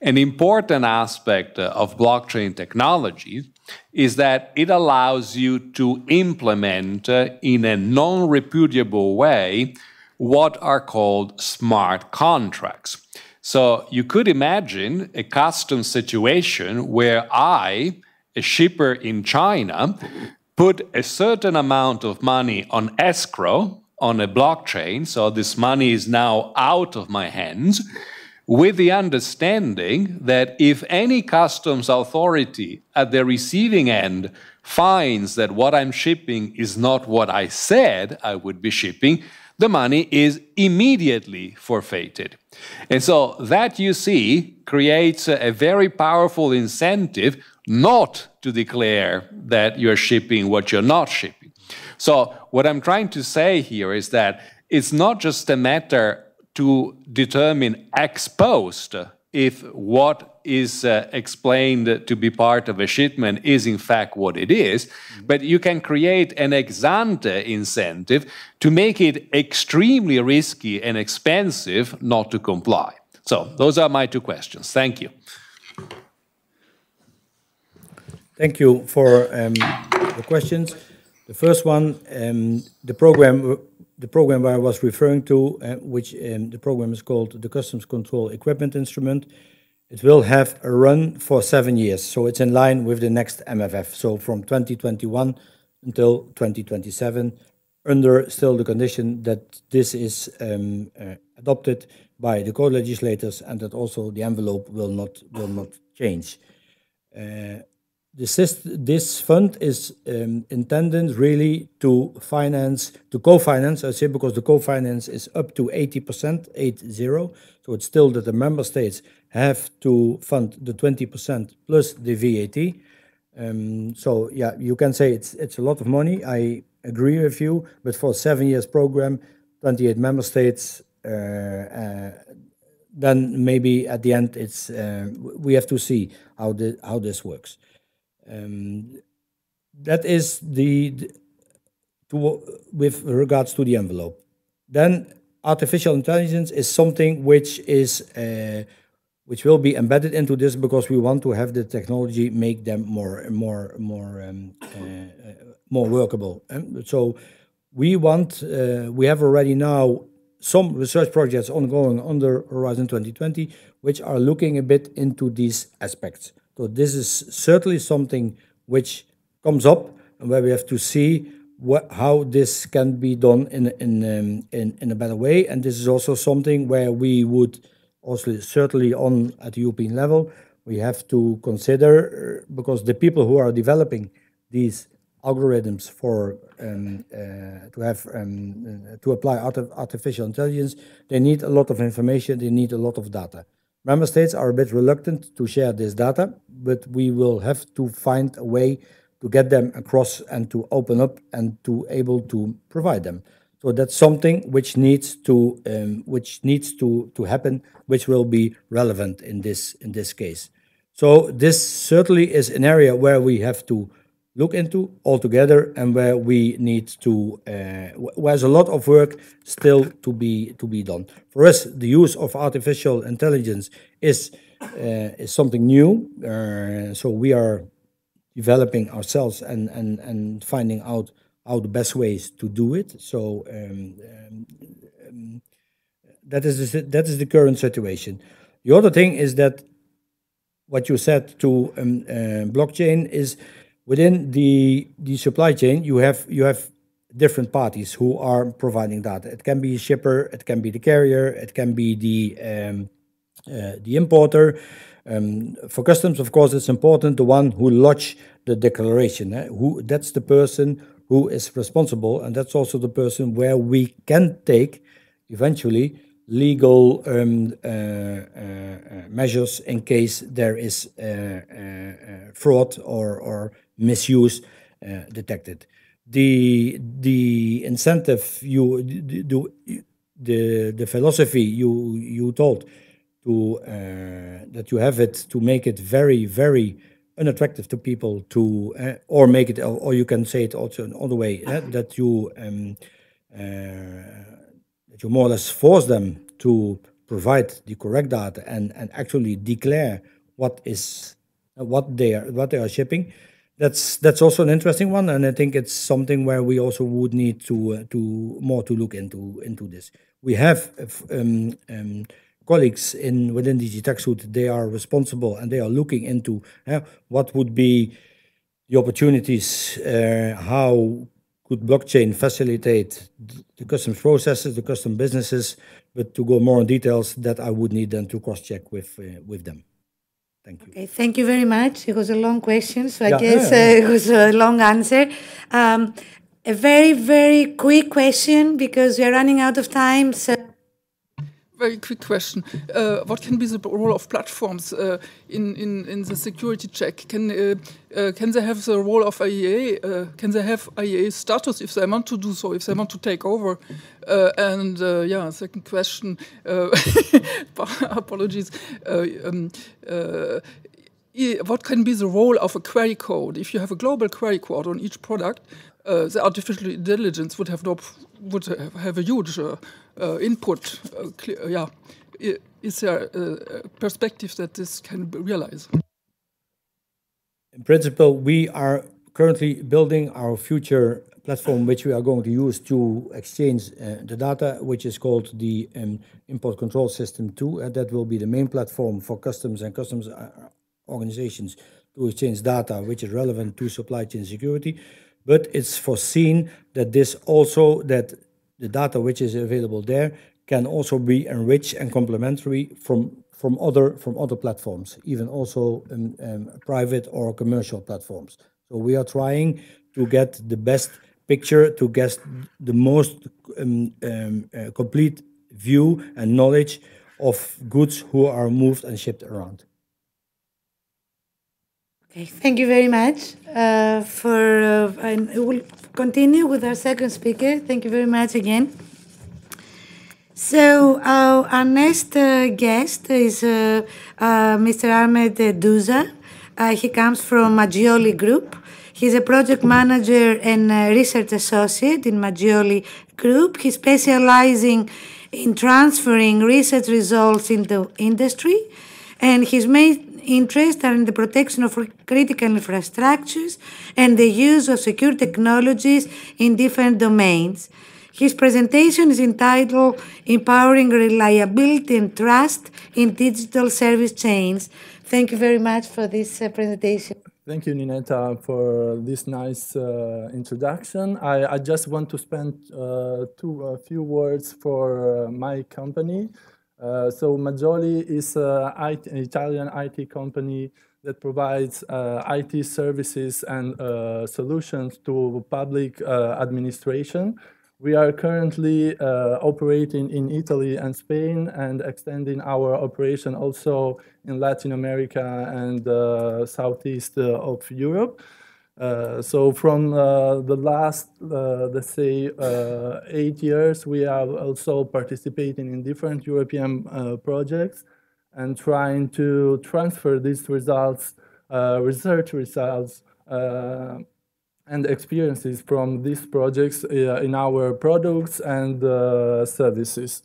an important aspect of blockchain technology is that it allows you to implement in a non repudiable way what are called smart contracts. So you could imagine a custom situation where I, a shipper in China, put a certain amount of money on escrow on a blockchain. So this money is now out of my hands with the understanding that if any customs authority at the receiving end finds that what I'm shipping is not what I said I would be shipping, the money is immediately forfeited. And so that you see creates a very powerful incentive not to declare that you're shipping what you're not shipping. So what I'm trying to say here is that it's not just a matter to determine ex post if what is uh, explained to be part of a shipment is in fact what it is, mm-hmm. but you can create an ex ante incentive to make it extremely risky and expensive not to comply. So, those are my two questions. Thank you.
Thank you for um, the questions. The first one, um, the program the program where I was referring to, uh, which um, the program is called the Customs Control Equipment Instrument, it will have a run for seven years. So it's in line with the next MFF. So from 2021 until 2027, under still the condition that this is um, uh, adopted by the co-legislators and that also the envelope will not will not change. Uh, this, fund is um, intended really to finance, to co-finance, I say, because the co-finance is up to 80%, 80. So it's still that the member states have to fund the 20% plus the VAT. Um, so yeah, you can say it's it's a lot of money. I agree with you, but for a seven years program, 28 member states, uh, uh, then maybe at the end it's uh, we have to see how the how this works. Um, that is the, the to, with regards to the envelope. Then artificial intelligence is something which is uh, which will be embedded into this because we want to have the technology make them more more more um, uh, uh more workable. And so we want uh, we have already now some research projects ongoing under Horizon 2020 which are looking a bit into these aspects. So this is certainly something which comes up and where we have to see what, how this can be done in, in, um, in, in a better way. And this is also something where we would also certainly on at the European level, we have to consider uh, because the people who are developing these algorithms for um, uh, to have um, uh, to apply artificial intelligence, they need a lot of information, they need a lot of data. Member states are a bit reluctant to share this data, but we will have to find a way to get them across and to open up and to able to provide them. So that's something which needs to um, which needs to to happen, which will be relevant in this in this case. So this certainly is an area where we have to look into altogether and where we need to uh, where's a lot of work still to be to be done for us the use of artificial intelligence is uh, is something new uh, so we are developing ourselves and and and finding out how the best ways to do it so um, um, um, that is the, that is the current situation the other thing is that what you said to um, uh, blockchain is within the the supply chain, you have you have different parties who are providing data. It can be a shipper, it can be the carrier, it can be the um, uh, the importer. Um, for customs, of course, it's important the one who lodge the declaration. Eh? Who that's the person who is responsible, and that's also the person where we can take eventually legal um, uh, uh, uh measures in case there is fraud or, or misuse detected. The the incentive you the the, the philosophy you you told to that you have it to make it very very unattractive to people to uh, or make it or you can say it also another way uh, that you um, uh, that you more or less force them to provide the correct data and and actually declare what is what they are what they are shipping that's that's also an interesting one, and I think it's something where we also would need to uh, to more to look into into this. We have um, um, colleagues in within DG TAXUD. They are responsible and they are looking into uh, what would be the opportunities. Uh, how could blockchain facilitate the customs processes, the custom businesses? But to go more in details, that I would need then to cross check with uh, with them. Thank you.
Okay, thank you very much. It was a long question, so I guess yeah, yeah. Uh, it was a long answer. Um, a very, very quick question because we are running out of time. So
very quick question. Uh, what can be the role of platforms uh, in, in, in the security check? Can, uh, uh can they have the role of IEA? Uh, can they have IEA status if they want to do so, if they want to take over? Uh, and yeah, second question, [LAUGHS] apologies. Um, what can be the role of a QR code? If you have a global QR code on each product, uh, the artificial intelligence would have no, would have a huge uh, uh, input. yeah, is there a perspective that this can realize?
In principle, we are currently building our future platform which we are going to use to exchange uh, the data, which is called the um, Import Control System 2. And that will be the main platform for customs and customs organizations to exchange data which is relevant to supply chain security but it's foreseen that this also that the data which is available there can also be enriched and complementary from from other from other platforms, even also um, um, private or commercial platforms. So we are trying to get the best picture, to get the most um, um uh, complete view and knowledge of goods who are moved and shipped around.
Okay, thank you very much uh, for, uh, and we'll continue with our second speaker. Thank you very much again. So uh, our next uh, guest is uh, uh, Mr. Ahmed Douza. he comes from Maggioli Group. He's a project manager and research associate in Maggioli Group. He's specializing in transferring research results in the industry, and his main interests are in the protection of critical infrastructures and the use of secure technologies in different domains. His presentation is entitled Empowering Reliability and Trust in Digital Service Chains. Thank you very much for this uh, presentation.
Thank you, Ninetta, for this nice uh, introduction. I, I, just want to spend uh, two, a few words for uh, my company. Uh, so Maggioli is an Italian IT company that provides uh, IT services and uh, solutions to public uh, administration. We are currently uh, operating in Italy and Spain and extending our operation also in Latin America and southeast of Europe. Uh, so from uh, the last, uh, let's say, uh, eight years, we are also participating in different European uh, projects and trying to transfer these results, research results, and experiences from these projects in our products and services.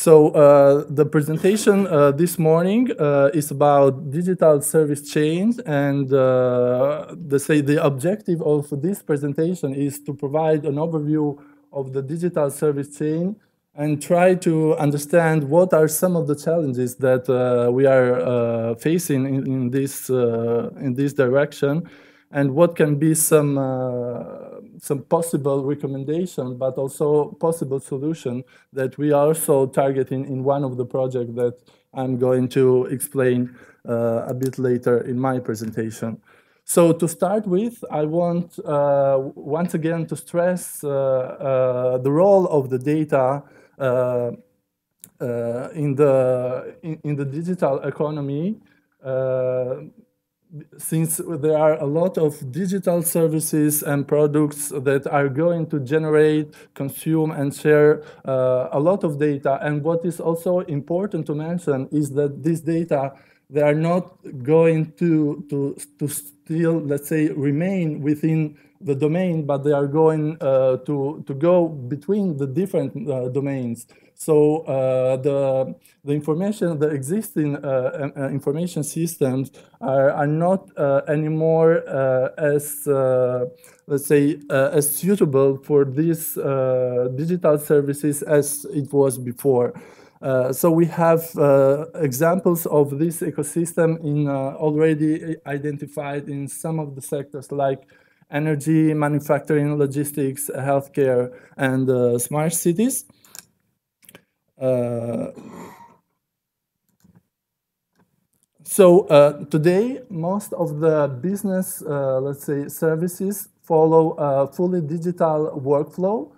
So uh, the presentation uh, this morning uh, is about digital service chains and uh, the, say the objective of this presentation is to provide an overview of the digital service chain and try to understand what are some of the challenges that uh, we are uh, facing in, in this, in this direction and what can be some some possible recommendation, but also possible solution that we are also targeting in one of the projects that I'm going to explain uh, a bit later in my presentation. So to start with, I want uh, once again to stress uh, uh the role of the data uh, uh, in the in, in, the digital economy since there are a lot of digital services and products that are going to generate, consume, and share uh, a lot of data. And what is also important to mention is that this data, they are not going to, to, to still, let's say, remain within the domain, but they are going uh, to, to go between the different uh, domains. So uh, the, the information, the existing uh, uh, information systems are, are not uh, anymore uh, as, uh, let's say, as suitable for these digital services as it was before. so we have examples of this ecosystem in already identified in some of the sectors like energy, manufacturing, logistics, healthcare, and smart cities. Uh, so uh, today, most of the business, uh, let's say, services follow a fully digital workflow.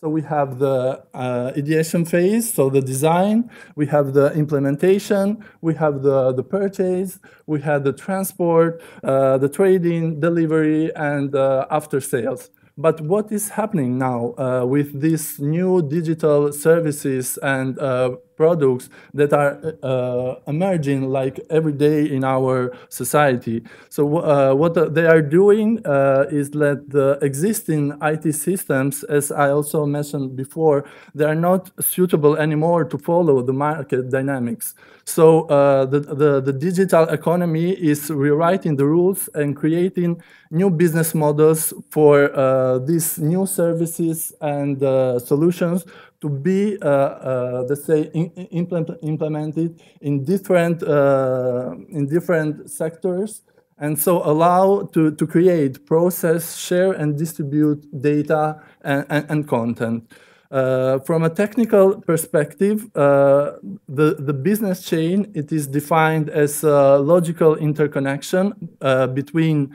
So we have the uh, ideation phase, so the design, we have the implementation, we have the, the purchase, we have the transport, uh, the trading, delivery, and after sales. But what is happening now uh, with these new digital services and uh, products that are uh, emerging like every day in our society. So uh, what they are doing uh, is that the existing IT systems, as I also mentioned before, they are not suitable anymore to follow the market dynamics. So uh, the, the, the digital economy is rewriting the rules and creating new business models for uh, these new services and uh, solutions to be, uh, uh, let's say, in, implement, implemented in different, uh, in different sectors and so allow to, to create, process, share, and distribute data and, and, and content. Uh, from a technical perspective, uh, the, the business chain, it is defined as a logical interconnection uh, between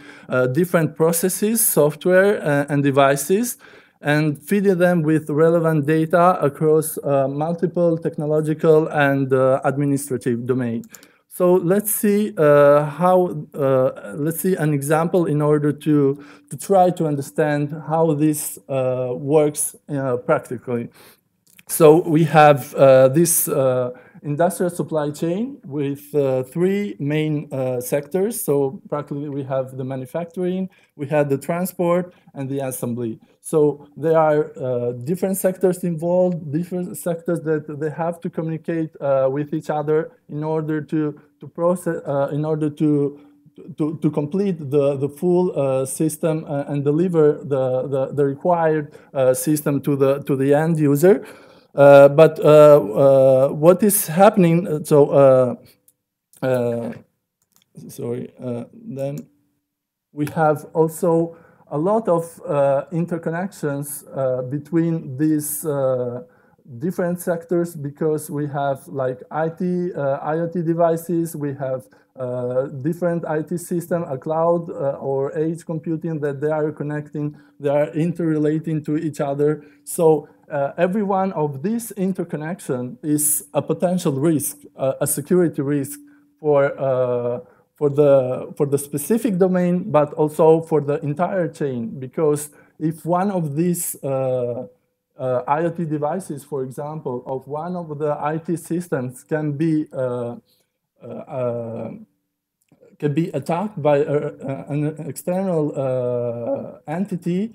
different processes, software, and devices and feeding them with relevant data across uh, multiple technological and uh, administrative domains. So let's see uh, how, uh, let's see an example in order to, to try to understand how this uh, works uh, practically. So we have this industrial supply chain with uh, three main uh, sectors. So practically we have the manufacturing, we have the transport, and the assembly. So there are uh, different sectors involved, different sectors that they have to communicate uh, with each other in order to, to process, uh, in order to to, to complete the, the full uh, system uh, and deliver the, the, the required uh, system to the, to the end user. Uh, but uh, uh, what is happening, so, sorry, then we have also a lot of interconnections between these different sectors because we have like IT, uh, IoT devices, we have uh, different IT system, a cloud uh, or edge computing that they are connecting, they are interrelating to each other. So uh, every one of these interconnection is a potential risk, uh, a security risk for, uh, for the, for the specific domain, but also for the entire chain. Because if one of these uh, uh, IoT devices, for example, of one of the IT systems can be uh, can be attacked by a, an external uh, entity,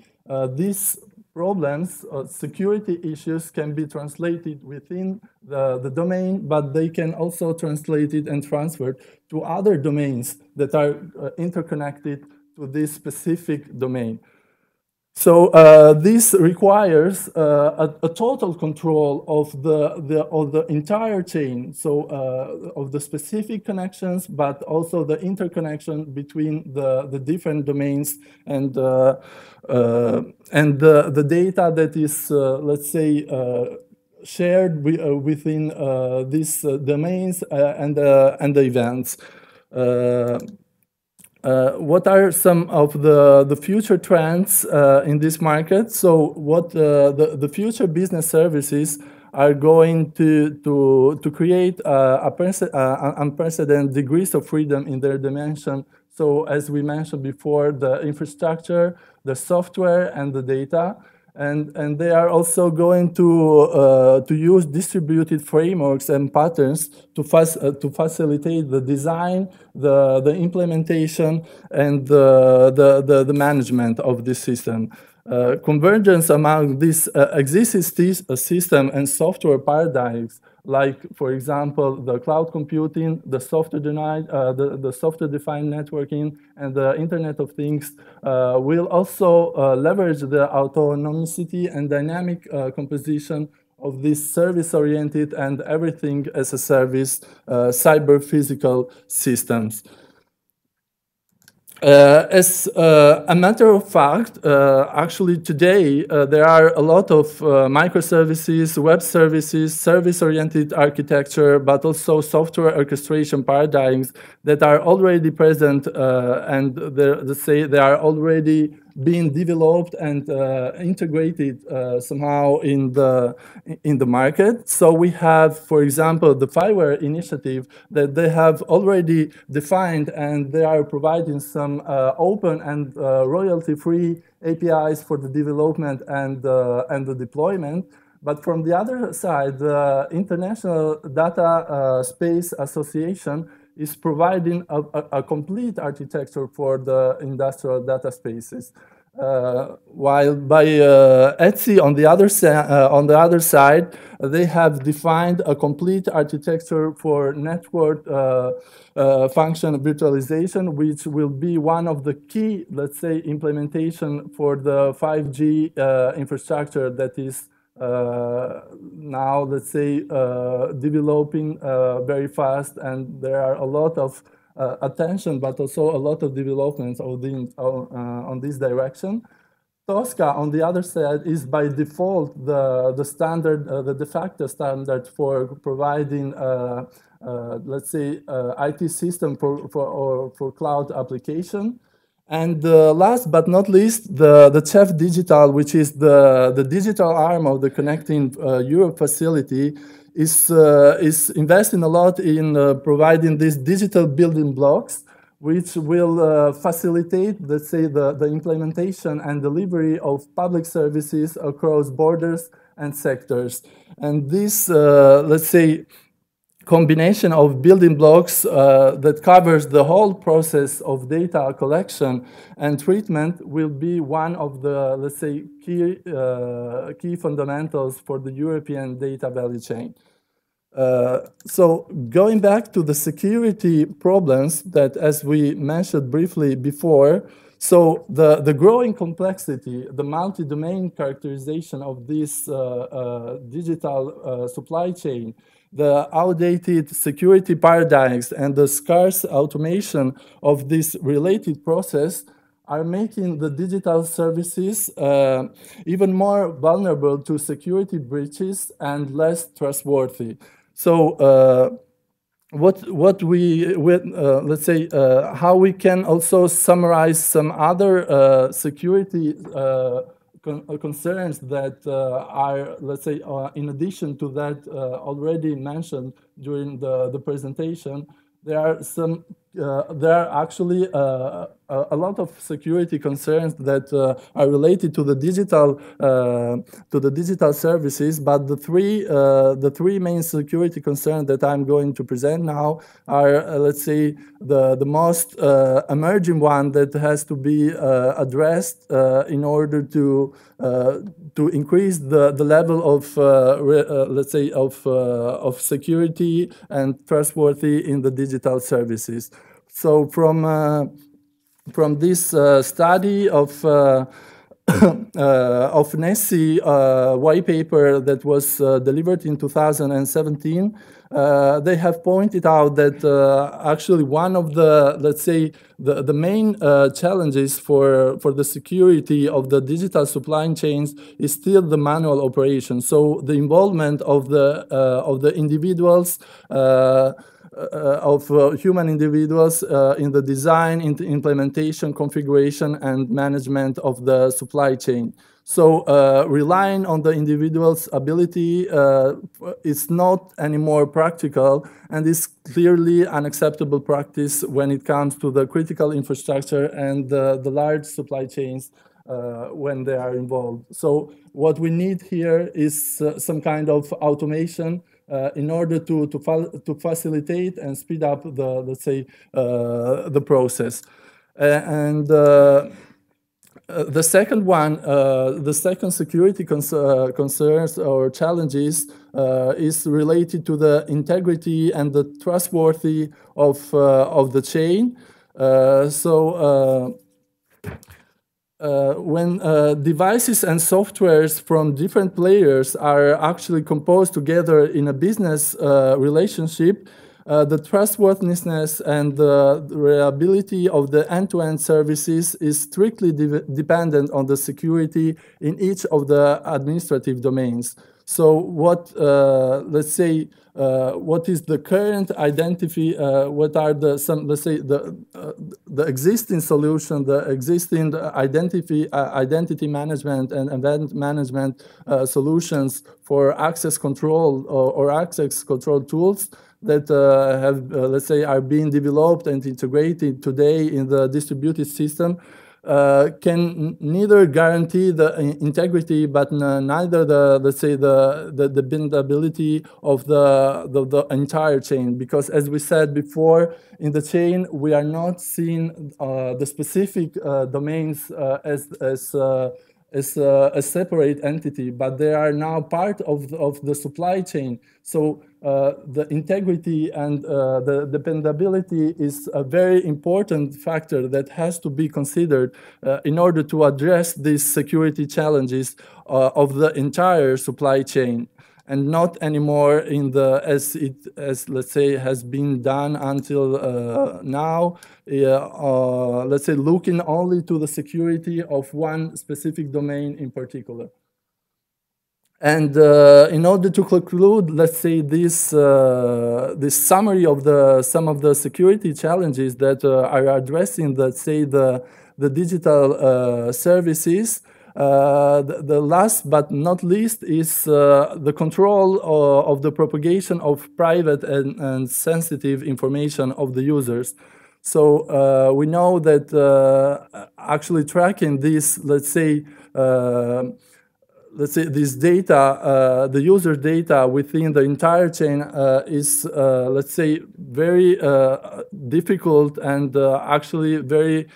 problems, uh, security issues can be translated within the, the domain, but they can also translate it and transferred to other domains that are uh, interconnected to this specific domain. So uh, this requires uh, a, a, total control of the, the, of the entire chain, so uh, of the specific connections, but also the interconnection between the, the different domains and, uh, uh, and the, the data that is, uh, let's say, shared within these domains and, and the events. Uh, what are some of the, the future trends uh, in this market? So what uh, the, the future business services are going to, to, to create uh, uh, unprecedented degrees of freedom in their dimension. So as we mentioned before, the infrastructure, the software, and the data and and they are also going to uh, to use distributed frameworks and patterns to uh, to facilitate the design, the the implementation, and the the the, the management of this system. Uh, convergence among these uh, existing uh, system and software paradigms like, for example, the cloud computing, the software-defined uh, the, the software networking, and the Internet of Things uh, will also uh, leverage the autonomicity and dynamic uh, composition of these service-oriented and everything as a service uh, cyber-physical systems. Uh, as uh, a matter of fact, uh, actually today uh, there are a lot of uh, microservices, web services, service-oriented architecture, but also software orchestration paradigms that are already present uh, and let's say they are already being developed and uh, integrated uh, somehow in the in the market. So we have, for example, the FIWARE initiative that they have already defined, and they are providing some uh, open and uh, royalty-free APIs for the development and uh, and the deployment. But from the other side, the International Data uh, Space Association is providing a, a, a, complete architecture for the industrial data spaces. Uh, while by uh, ETSI on the other uh, on the other side, they have defined a complete architecture for network uh, uh, function virtualization, which will be one of the key, let's say, implementation for the 5G uh, infrastructure that is now, let's say, uh, developing uh, very fast, and there are a lot of attention, but also a lot of developments on, on this direction. Tosca, on the other side, is by default the, the standard, uh, the de facto standard for providing, uh, uh, let's say, IT system for, for, or for cloud application. And uh, last but not least, the, the CEF Digital, which is the, the digital arm of the Connecting uh, Europe facility, is, uh, is investing a lot in uh, providing these digital building blocks, which will uh, facilitate, let's say, the, the implementation and delivery of public services across borders and sectors. And this, uh, let's say, combination of building blocks uh, that covers the whole process of data collection and treatment will be one of the, let's say, key, uh, key fundamentals for the European data value chain. Uh, so going back to the security problems that, as we mentioned briefly before, so the, the growing complexity, the multi-domain characterization of this uh, uh, digital uh, supply chain the outdated security paradigms and the scarce automation of this related process are making the digital services uh, even more vulnerable to security breaches and less trustworthy. So uh, what what we uh, let's say uh, how we can also summarize some other uh, security uh, con uh, concerns that uh, are, let's say, uh, in addition to that already mentioned during the, the presentation, there are some uh, there are actually uh, a, lot of security concerns that uh, are related to the digital uh, to the digital services. But the three uh, the three main security concerns that I'm going to present now are, uh, let's say, the the most emerging one that has to be addressed in order to to increase the the level of let's say of of security and trustworthy in the digital services. So from uh, from this uh, study of uh, [COUGHS] uh, of NESSI uh, white paper that was uh, delivered in 2017, uh, they have pointed out that actually one of the, let's say, the, the main challenges for, for the security of the digital supply chains is still the manual operation. So the involvement of the, of the individuals of uh, human individuals uh, in the design, in implementation, configuration, and management of the supply chain. So uh, relying on the individual's ability uh, is not anymore practical and is clearly unacceptable practice when it comes to the critical infrastructure and the, the large supply chains uh, when they are involved. So what we need here is some kind of automation uh, in order to, to, fa to facilitate and speed up the, let's say, uh, the process. And uh, uh, the second one, uh, the second security concerns or challenges is related to the integrity and the trustworthy of, of the chain. so uh, when uh, devices and softwares from different players are actually composed together in a business uh, relationship, uh, the trustworthiness and the reliability of the end-to-end -end services is strictly de dependent on the security in each of the administrative domains. So what, uh, let's say, what is the current identity, uh, what are the, some, let's say, the, uh, the existing solution, the existing identity, uh, identity management and event management uh, solutions for access control or, or access control tools that have, let's say, are being developed and integrated today in the distributed system uh, can neither guarantee the integrity, but neither the let's say the the, the bindability of the, the, the entire chain. Because as we said before, in the chain we are not seeing uh, the specific uh, domains uh, as as uh, as a, a, separate entity, but they are now part of the, of the supply chain. So uh, the integrity and uh, the dependability is a very important factor that has to be considered uh, in order to address these security challenges uh, of the entire supply chain and not anymore in the as it as let's say has been done until uh, now let's say looking only to the security of one specific domain in particular and uh, in order to conclude let's say this uh, this summary of the some of the security challenges that uh, are addressing let's say the the digital uh, services uh, the, the, last but not least is uh, the control uh, of the propagation of private and, and, sensitive information of the users. So we know that actually tracking this, let's say, let's say this data, uh, the user data within the entire chain uh, is, uh, let's say, very difficult and actually very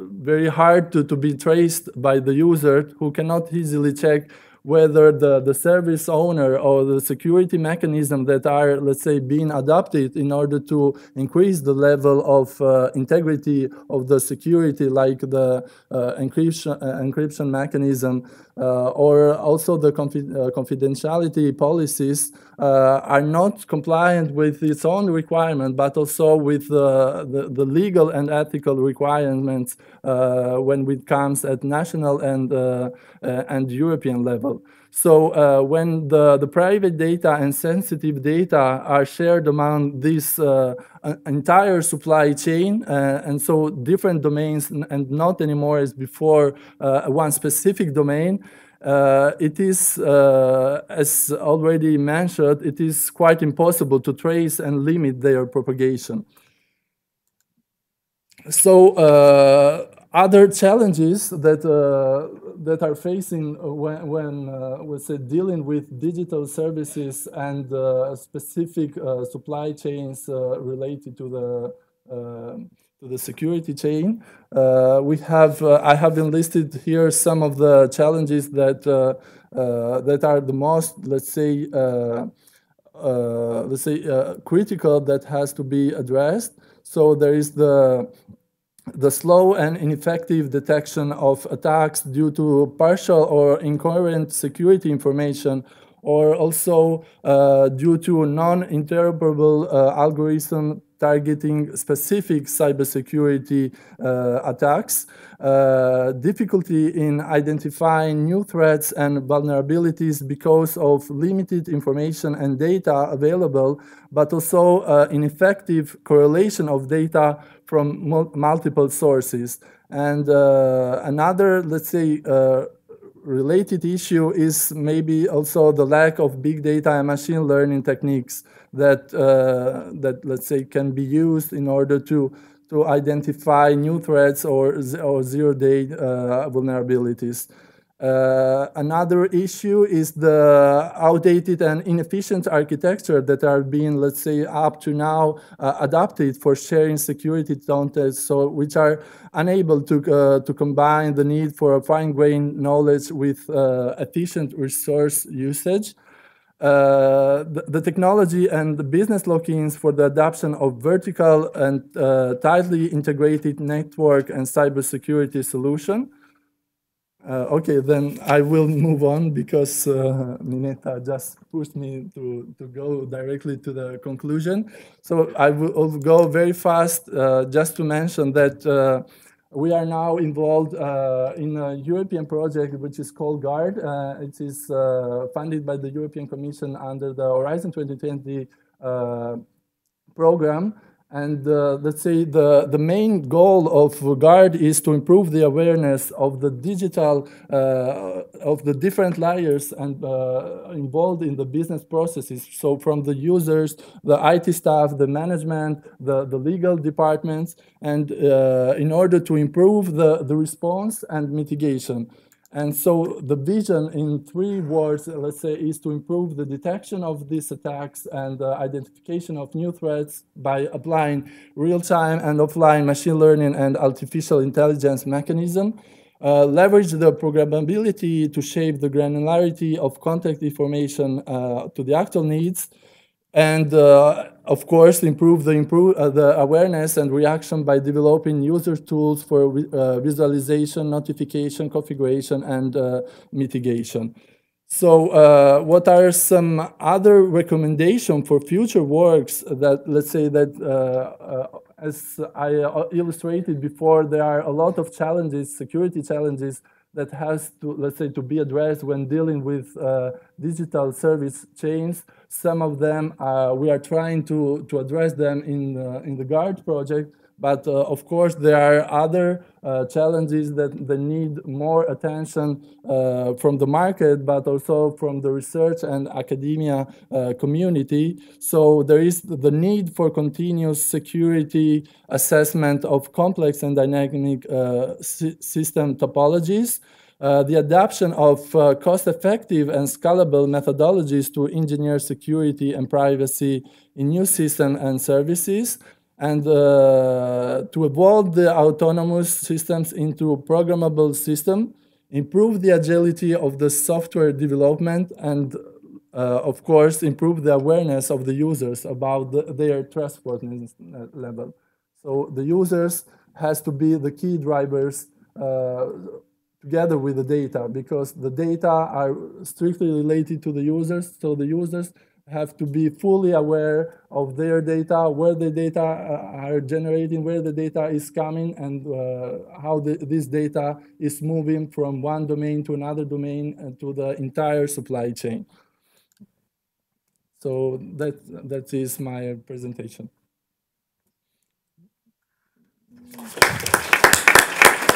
very hard to, to be traced by the user who cannot easily check whether the, the service owner or the security mechanism that are, let's say, being adopted in order to increase the level of uh, integrity of the security, like the uh, encryption, uh, encryption mechanism, or also the confi uh, confidentiality policies uh, are not compliant with its own requirement, but also with the, the legal and ethical requirements when it comes at national and, and European level. So uh, when the, the private data and sensitive data are shared among this uh, entire supply chain, uh, and so different domains and not anymore as before uh, one specific domain, uh, it is, uh, as already mentioned, it is quite impossible to trace and limit their propagation. so other challenges that that are facing uh, when when uh, we say dealing with digital services and uh, specific uh, supply chains uh, related to the um, to the security chain. Uh, we have uh, I have enlisted here some of the challenges that that are the most let's say let's say critical that has to be addressed. So there is the the slow and ineffective detection of attacks due to partial or incoherent security information or also uh, due to non-interoperable uh, algorithm targeting specific cybersecurity uh, attacks, uh, difficulty in identifying new threats and vulnerabilities because of limited information and data available, but also uh, ineffective correlation of data from mul multiple sources. And uh, another, let's say, uh, related issue is maybe also the lack of big data and machine learning techniques that uh, that let's say can be used in order to to identify new threats or, or zero day uh, vulnerabilities. Uh, another issue is the outdated and inefficient architecture that are being, let's say, up to now uh, adapted for sharing security content, so which are unable to uh, to combine the need for fine-grained knowledge with uh, efficient resource usage. Uh, the, the, technology and the business lock-ins for the adoption of vertical and uh, tightly integrated network and cybersecurity solution. Uh, okay, then I will move on because uh, Ninetta just pushed me to, to go directly to the conclusion. So I will go very fast uh, just to mention that we are now involved uh, in a European project which is called GUARD. Uh, it is uh, funded by the European Commission under the Horizon 2020 uh, program. And uh, let's say the, the main goal of GUARD is to improve the awareness of the digital, uh, of the different layers and uh, involved in the business processes. So from the users, the IT staff, the management, the, the legal departments, and uh, in order to improve the, the response and mitigation. And so the vision in three words, let's say, is to improve the detection of these attacks and the identification of new threats by applying real-time and offline machine learning and artificial intelligence mechanism, uh, leverage the programmability to shape the granularity of contact information uh, to the actual needs, and uh, of course improve the improve uh, the awareness and reaction by developing user tools for uh, visualization, notification, configuration, and uh, mitigation. So uh, what are some other recommendations for future works that let's say that uh, as I illustrated before, there are a lot of challenges, security challenges that has to, let's say, to be addressed when dealing with uh, digital service chains. Some of them, uh, we are trying to, to address them in, uh, in the GUARD project, but uh, of course, there are other uh, challenges that, that need more attention uh, from the market, but also from the research and academia uh, community. So there is the need for continuous security assessment of complex and dynamic uh, system topologies. Uh, the adoption of uh, cost-effective and scalable methodologies to engineer security and privacy in new systems and services, and uh, to evolve the autonomous systems into a programmable system, improve the agility of the software development, and uh, of course, improve the awareness of the users about the, their trustworthiness level. So the users has to be the key drivers uh, together with the data because the data are strictly related to the users. So the users have to be fully aware of their data, where the data uh, are generating, where the data is coming, and uh, how the, this data is moving from one domain to another domain and to the entire supply chain. So that, that is my presentation.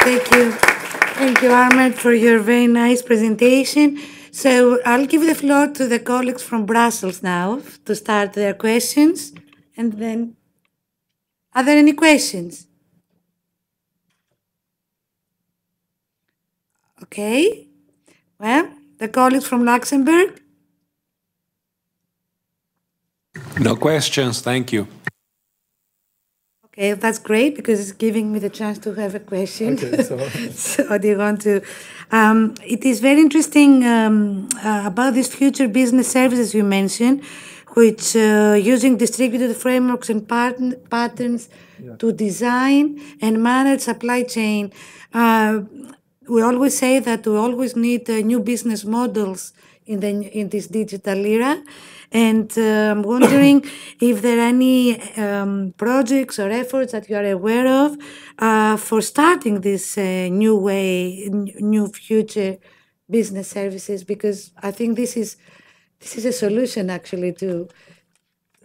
Thank you. Thank you, Ahmed, for your very nice presentation. So I'll give the floor to the colleagues from Brussels now to start their questions. And then, are there any questions? Okay. Well, the colleagues from Luxembourg.
No questions. Thank you.
Okay, that's great because it's giving me the chance to have a question.
Okay, so [LAUGHS]
so do you want to? Um, it is very interesting um, uh, about these future business services you mentioned, which uh, using distributed frameworks and pattern, patterns to design and manage supply chain. Uh, we always say that we always need uh, new business models in the in this digital era. And uh, I'm wondering [COUGHS] if there are any um, projects or efforts that you are aware of uh, for starting this uh, new way, n- new future business services, because I think this is this is a solution actually to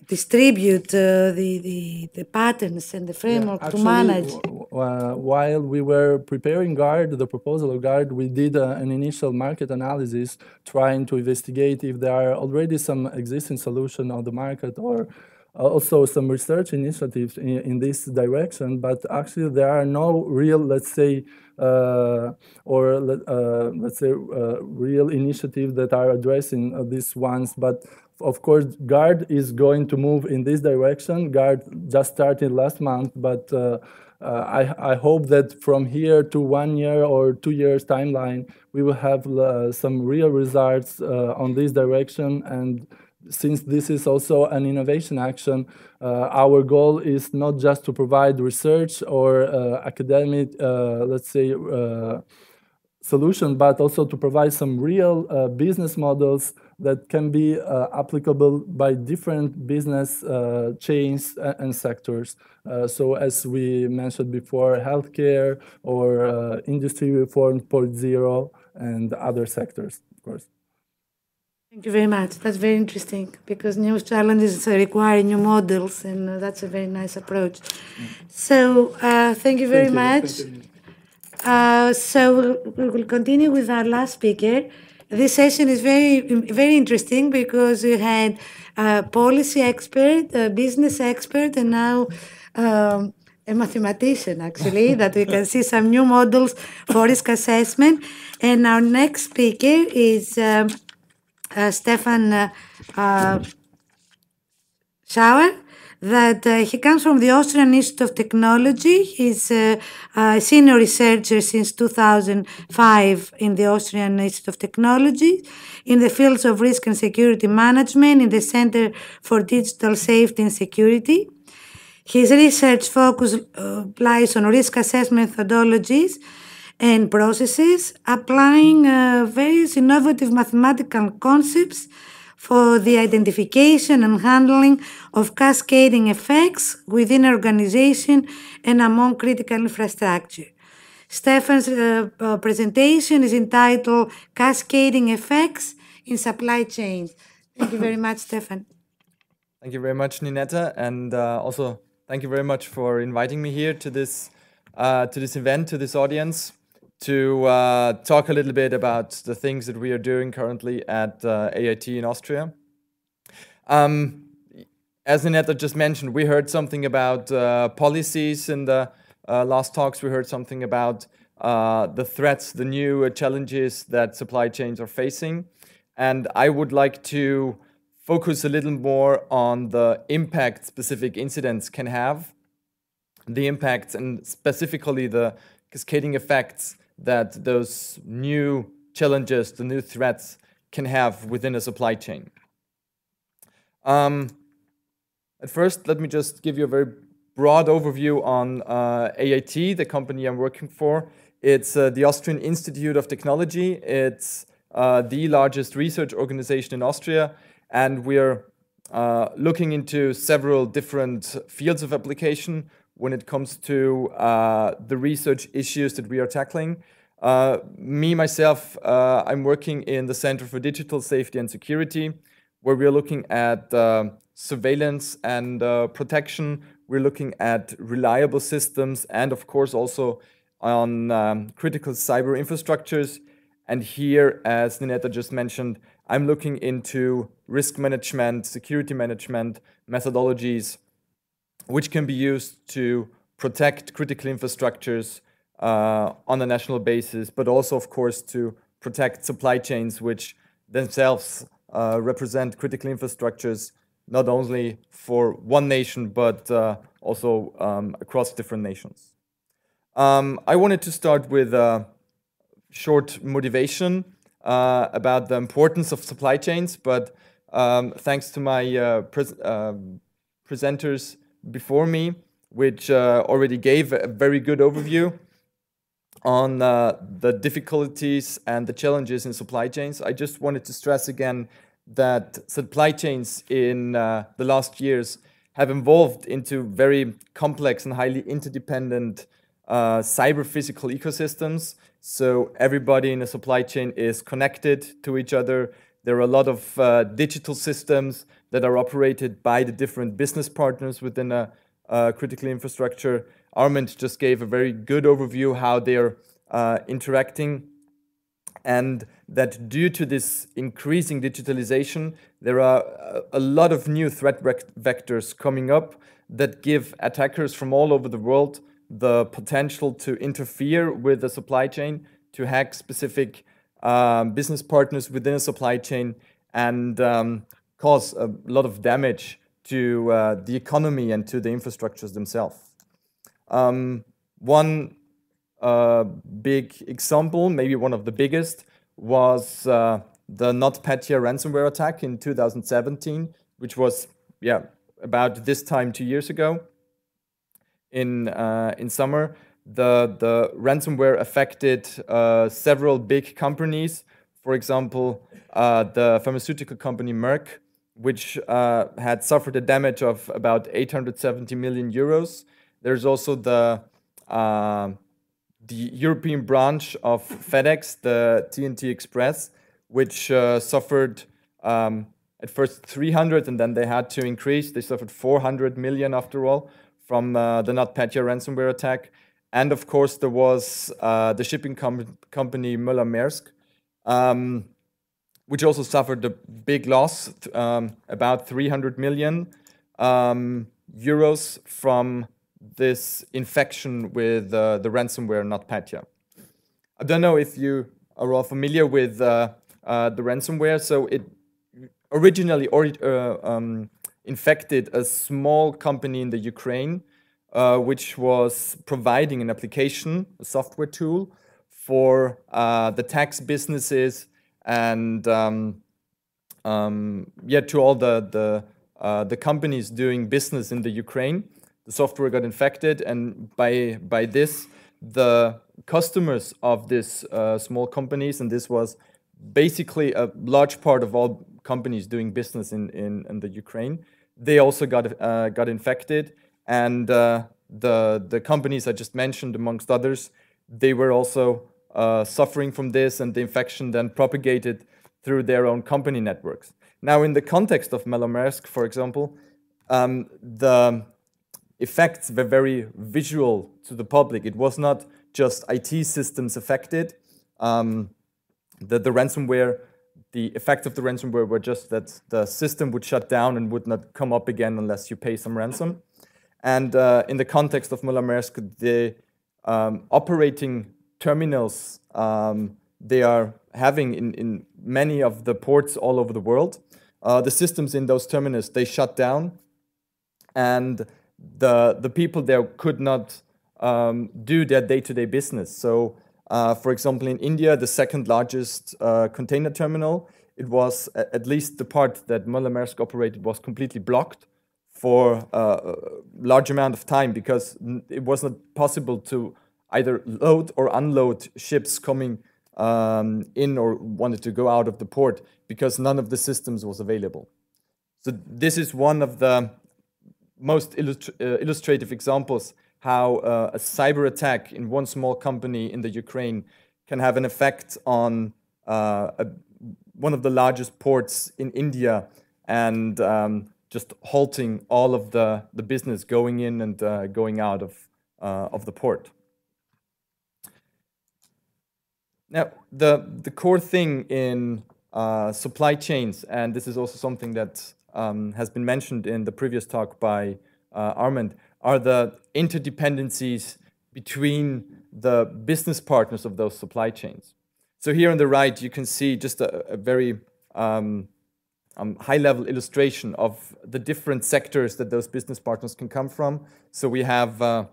distribute uh, the, the the patterns and the framework to
Actually,
manage.
Uh, while we were preparing GUARD, the proposal of GUARD, we did uh, an initial market analysis trying to investigate if there are already some existing solution on the market or also some research initiatives in, in this direction. But actually, there are no real, let's say, uh, or uh, let's say, uh, real initiatives that are addressing uh, these ones. But of course, GUARD is going to move in this direction. GUARD just started last month, but uh, uh, I, I hope that from here to one year or two years timeline, we will have uh, some real results uh, on this direction. And since this is also an innovation action, uh, our goal is not just to provide research or uh, academic, uh, let's say, uh, solution, but also to provide some real uh, business models that can be uh, applicable by different business uh, chains a- and sectors. Uh, so, as we mentioned before, healthcare or uh, industry four point zero, and other sectors, of course.
Thank you very much. That's very interesting because new challenges require new models, and uh, that's a very nice approach. So, uh, thank you very much. Uh, so we will continue with our last speaker. This session is very, very interesting because we had a policy expert, a business expert, and now um, a mathematician, actually, [LAUGHS] that we can see some new models for risk assessment. And our next speaker is um, uh, Stefan uh, uh, Schauer that uh, he comes from the Austrian Institute of Technology. He's uh, a senior researcher since 2005 in the Austrian Institute of Technology in the fields of risk and security management in the Center for Digital Safety and Security. His research focus uh, lies on risk assessment methodologies and processes, applying uh, various innovative mathematical concepts for the identification and handling of cascading effects within an organization and among critical infrastructure. Stefan's uh, uh, presentation is entitled Cascading Effects in Supply Chains. Thank you very much, Stefan.
Thank you very much, Ninetta, and uh, also thank you very much for inviting me here to this uh, to this event, to this audience, to uh, talk a little bit about the things that we are doing currently at uh, AIT in Austria. Um, as Ninetta just mentioned, we heard something about uh, policies in the uh, last talks. We heard something about uh, the threats, the new uh, challenges that supply chains are facing. And I would like to focus a little more on the impact specific incidents can have, the impacts, and specifically the cascading effects that those new challenges, the new threats, can have within a supply chain. Um, at first, let me just give you a very broad overview on uh, AIT, the company I'm working for. It's uh, the Austrian Institute of Technology. It's uh, the largest research organization in Austria, and we're uh, looking into several different fields of application when it comes to uh, the research issues that we are tackling. Uh, me, myself, uh, I'm working in the Center for Digital Safety and Security, where we're looking at uh, surveillance and uh, protection. We're looking at reliable systems and, of course, also on um, critical cyber infrastructures. And here, as Ninetta just mentioned, I'm looking into risk management, security management methodologies, which can be used to protect critical infrastructures uh, on a national basis, but also, of course, to protect supply chains, which themselves uh, represent critical infrastructures not only for one nation, but uh, also um, across different nations. Um, I wanted to start with a short motivation uh, about the importance of supply chains, but um, thanks to my uh, pres um, presenters before me, which uh, already gave a very good overview on uh, the difficulties and the challenges in supply chains. I just wanted to stress again that supply chains in uh, the last years have evolved into very complex and highly interdependent uh, cyber physical ecosystems. So everybody in a supply chain is connected to each other. There are a lot of uh, digital systems that are operated by the different business partners within a, a critical infrastructure. Armand just gave a very good overview how they're uh, interacting and that due to this increasing digitalization, there are a lot of new threat vectors coming up that give attackers from all over the world the potential to interfere with the supply chain, to hack specific um, business partners within a supply chain, and um, cause a lot of damage to uh, the economy and to the infrastructures themselves. Um, one uh, big example, maybe one of the biggest, was uh, the NotPetya ransomware attack in 2017, which was yeah about this time two years ago in uh, in summer. The the ransomware affected uh, several big companies. For example, uh, the pharmaceutical company Merck, which uh, had suffered a damage of about 870 million euros. There's also the uh, the European branch of FedEx, the TNT Express, which uh, suffered um, at first 300 and then they had to increase. They suffered 400 million after all from uh, the NotPetya ransomware attack. And of course, there was uh, the shipping com company Möller Maersk, um, which also suffered a big loss, um, about 300 million um, euros from this infection with uh, the ransomware NotPetya. I don't know if you are all familiar with uh, uh, the ransomware. So it originally or, uh, um, infected a small company in the Ukraine, uh, which was providing an application, a software tool for uh, the tax businesses and um, um, yeah, to all the the, the companies doing business in the Ukraine the software got infected, and by by this, the customers of these uh, small companies, and this was basically a large part of all companies doing business in in, in the Ukraine, they also got uh, got infected, and uh, the the companies I just mentioned, amongst others, they were also uh, suffering from this, and the infection then propagated through their own company networks. Now, in the context of Möller Maersk, for example, um, the effects were very visual to the public. It was not just IT systems affected. Um, the, the ransomware, the effects of the ransomware were just that the system would shut down and would not come up again unless you pay some ransom. And uh, in the context of Möller Maersk, the um, operating terminals um, they are having in, in many of the ports all over the world, uh, the systems in those terminals, they shut down. And the the people there could not um, do their day-to-day business. So, uh, for example, in India, the second largest uh, container terminal, it was at least the part that Möller Maersk operated was completely blocked for uh, a large amount of time because it was not possible to either load or unload ships coming um, in or wanted to go out of the port because none of the systems was available. So this is one of the most uh, illustrative examples how uh, a cyber attack in one small company in the Ukraine can have an effect on uh, a, one of the largest ports in India and um, just halting all of the, the business going in and uh, going out of, uh, of the port. Now, the, the core thing in uh, supply chains, and this is also something that um, has been mentioned in the previous talk by uh, Armand, are the interdependencies between the business partners of those supply chains. So here on the right, you can see just a, a very um, um, high-level illustration of the different sectors that those business partners can come from. So we have uh,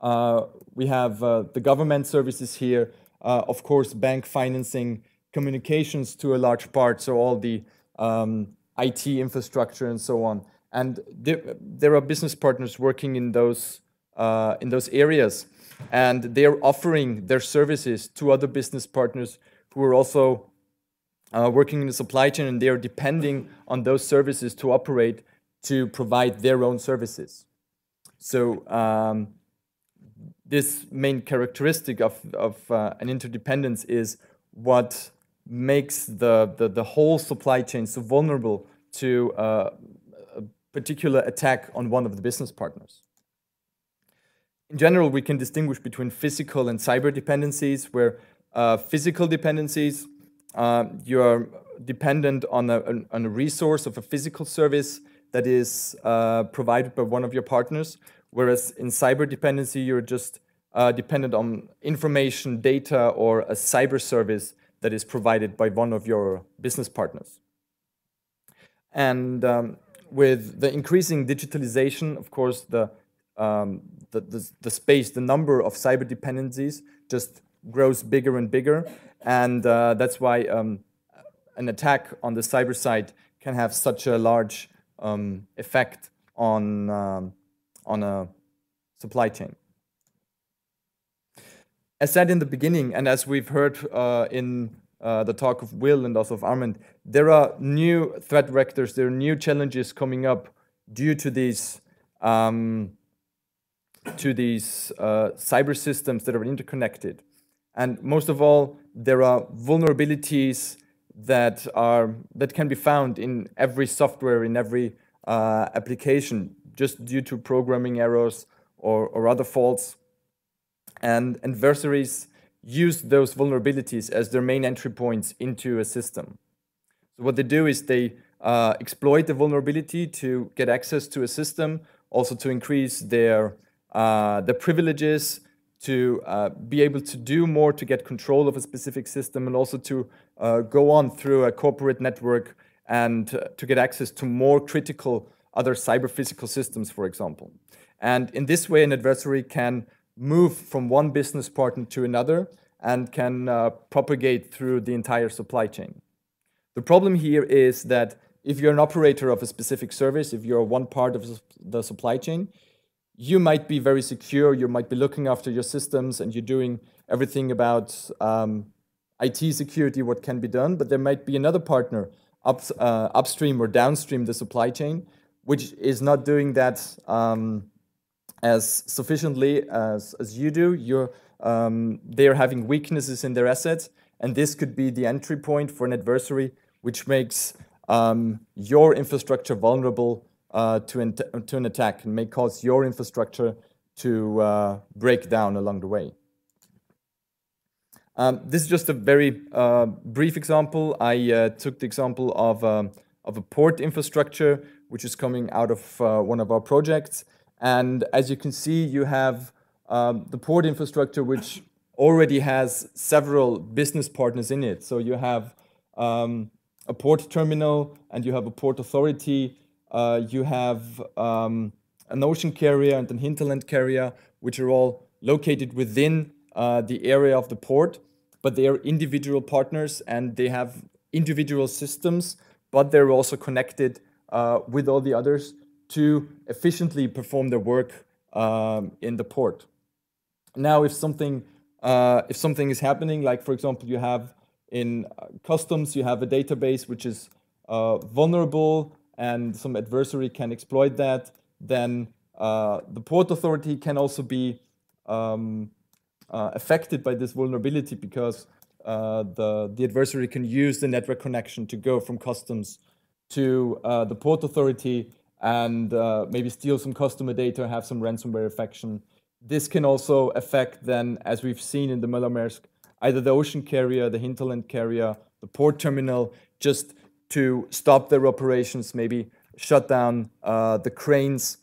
uh, we have uh, the government services here, of course, bank financing, communications to a large part, so all the um, IT infrastructure and so on. And there, there are business partners working in those uh, in those areas, and they're offering their services to other business partners who are also uh, working in the supply chain, and they are depending on those services to operate to provide their own services. So um, this main characteristic of, of uh, an interdependence is what makes the, the, the, whole supply chain so vulnerable to uh, a particular attack on one of the business partners. In general, we can distinguish between physical and cyber dependencies, where uh, physical dependencies, uh, you are dependent on a, on a resource of a physical service that is uh, provided by one of your partners, whereas in cyber dependency, you're just uh, dependent on information, data, or a cyber service that is provided by one of your business partners. And um, with the increasing digitalization, of course, the, um, the, the, the, space, the number of cyber dependencies just grows bigger and bigger. And uh, that's why um, an attack on the cyber side can have such a large um, effect on, um, on a supply chain. As said in the beginning, and as we've heard uh, in uh, the talk of Wil and also of Armand, there are new threat vectors, there are new challenges coming up due to these um, to these uh, cyber systems that are interconnected. And most of all, there are vulnerabilities that are that can be found in every software, in every uh, application, just due to programming errors or, or other faults. And adversaries use those vulnerabilities as their main entry points into a system. So what they do is they uh, exploit the vulnerability to get access to a system, also to increase their, uh, privileges, to uh, be able to do more to get control of a specific system, and also to uh, go on through a corporate network and uh, to get access to more critical other cyber physical systems, for example. And in this way, an adversary can move from one business partner to another and can uh, propagate through the entire supply chain. The problem here is that if you're an operator of a specific service, if you're one part of the supply chain, you might be very secure, you might be looking after your systems and you're doing everything about um, IT security, what can be done, but there might be another partner up, uh, upstream or downstream the supply chain, which is not doing that um, as sufficiently as, as you do. You're, um, they're having weaknesses in their assets, and this could be the entry point for an adversary, which makes um, your infrastructure vulnerable uh, to, to an attack and may cause your infrastructure to uh, break down along the way. Um, this is just a very uh, brief example. I uh, took the example of, um, of a port infrastructure, which is coming out of uh, one of our projects. And as you can see, you have um, the port infrastructure, which already has several business partners in it. So you have um, a port terminal and you have a port authority. Uh, you have um, an ocean carrier and an hinterland carrier, which are all located within uh, the area of the port, but they are individual partners and they have individual systems, but they're also connected uh, with all the others to efficiently perform their work um, in the port. Now, if something uh, if something is happening, like for example, you have in uh, customs, you have a database which is uh, vulnerable and some adversary can exploit that, then uh, the port authority can also be um, uh, affected by this vulnerability because uh, the, the adversary can use the network connection to go from customs to the port authority and uh, maybe steal some customer data, have some ransomware infection. This can also affect then, as we've seen in the Møller-Mærsk, either the ocean carrier, the hinterland carrier, the port terminal, just to stop their operations, maybe shut down uh, the cranes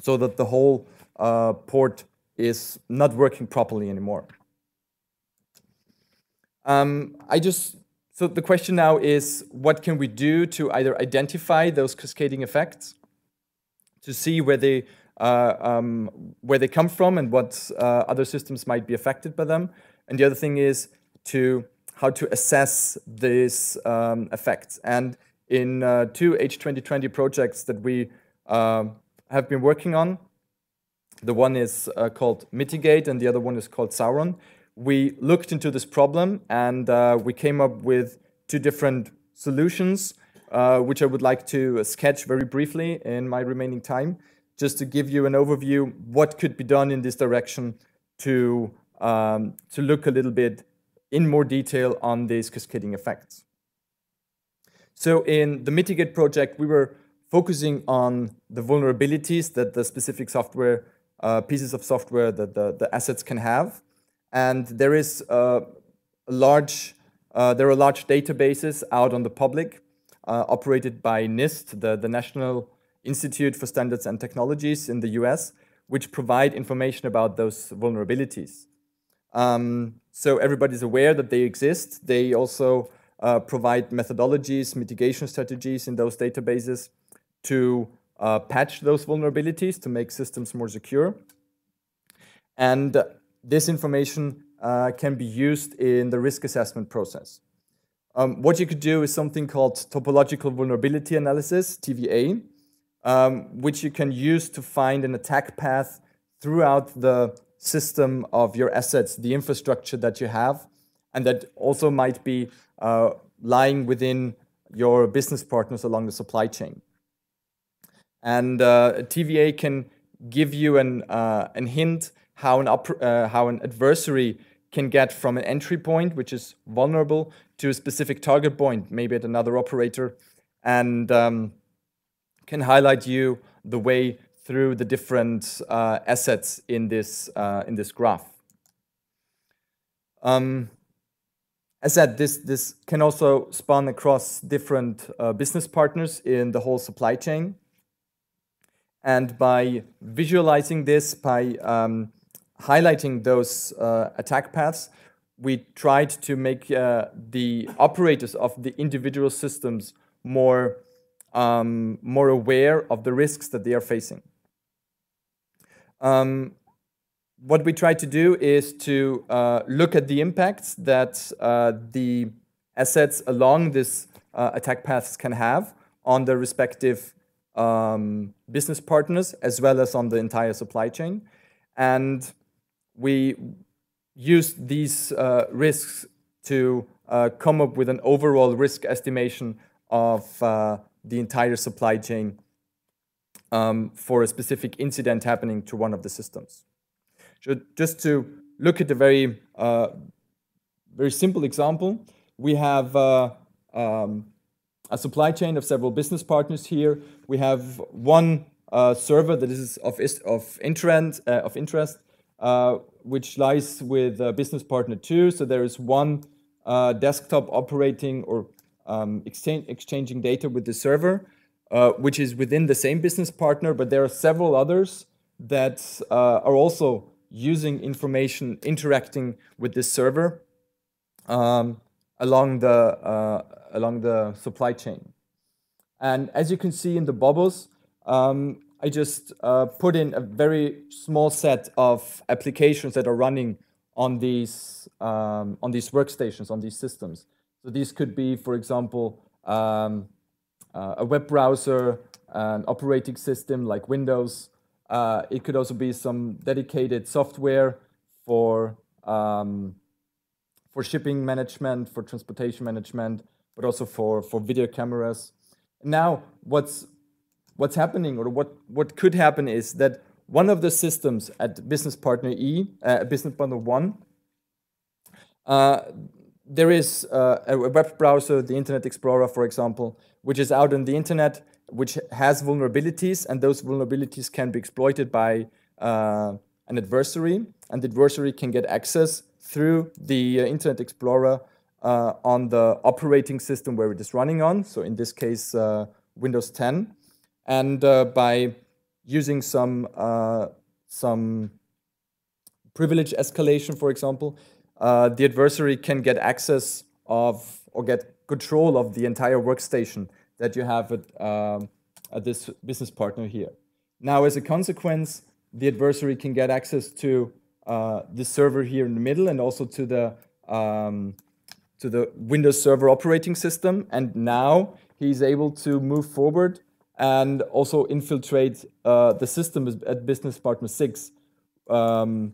so that the whole uh, port is not working properly anymore. Um, I just so the question now is what can we do to either identify those cascading effects, to see where they uh, um, where they come from and what uh, other systems might be affected by them, and the other thing is to how to assess these um, effects. And in uh, two H2020 projects that we uh, have been working on, the one is uh, called Mitigate and the other one is called Sauron. We looked into this problem and uh, we came up with two different solutions, uh, which I would like to sketch very briefly in my remaining time, just to give you an overview what could be done in this direction to, um, to look a little bit in more detail on these cascading effects. So in the Mitigate project, we were focusing on the vulnerabilities that the specific software, uh, pieces of software that the, the assets can have. And there is uh, a large, uh, there are large databases out on the public uh, operated by NIST, the, the National Institute for Standards and Technologies in the US, which provide information about those vulnerabilities. Um, so everybody's aware that they exist. They also uh, provide methodologies, mitigation strategies in those databases to uh, patch those vulnerabilities to make systems more secure. And this information uh, can be used in the risk assessment process. Um, what you could do is something called topological vulnerability analysis, TVA, um, which you can use to find an attack path throughout the system of your assets, the infrastructure that you have, and that also might be uh, lying within your business partners along the supply chain. And uh, TVA can give you an, uh, an hint how an, uh, how an adversary can get from an entry point, which is vulnerable, to a specific target point, maybe at another operator, and um, can highlight you the way through the different uh, assets in this, uh, in this graph. Um, as said, this, this can also span across different uh, business partners in the whole supply chain. And by visualizing this, by um, highlighting those uh, attack paths, we tried to make uh, the operators of the individual systems more, um, more aware of the risks that they are facing. Um, what we try to do is to uh, look at the impacts that uh, the assets along this uh, attack paths can have on the respective um, business partners as well as on the entire supply chain. And we use these uh, risks to uh, come up with an overall risk estimation of uh, the entire supply chain um, for a specific incident happening to one of the systems. So just to look at a very, uh, very simple example, we have uh, um, a supply chain of several business partners here. We have one uh, server that is of, of, interest, of interest which lies with business partner two. So there is one uh, desktop operating or um, exchange, exchanging data with the server. Uh, which is within the same business partner, but there are several others that uh, are also using information interacting with this server um, along the uh, along the supply chain. And as you can see in the bubbles, um, I just uh, put in a very small set of applications that are running on these um, on these workstations on these systems. So these could be, for example, um, uh, a web browser, an operating system like Windows. Uh, it could also be some dedicated software for um, for shipping management, for transportation management, but also for for video cameras. Now, what's what's happening, or what what could happen, is that one of the systems at business partner E, uh, business partner one, uh, there is uh, a web browser, the Internet Explorer, for example, which is out on the internet, which has vulnerabilities, and those vulnerabilities can be exploited by uh, an adversary, and the adversary can get access through the uh, Internet Explorer uh, on the operating system where it is running on, so in this case, uh, Windows 10, and uh, by using some, some privilege escalation, for example, uh, the adversary can get access of or get control of the entire workstation that you have at, um, at this business partner here. Now, as a consequence, the adversary can get access to uh, the server here in the middle and also to the um, to the Windows Server operating system. And now he's able to move forward and also infiltrate uh, the system at Business Partner 6, um,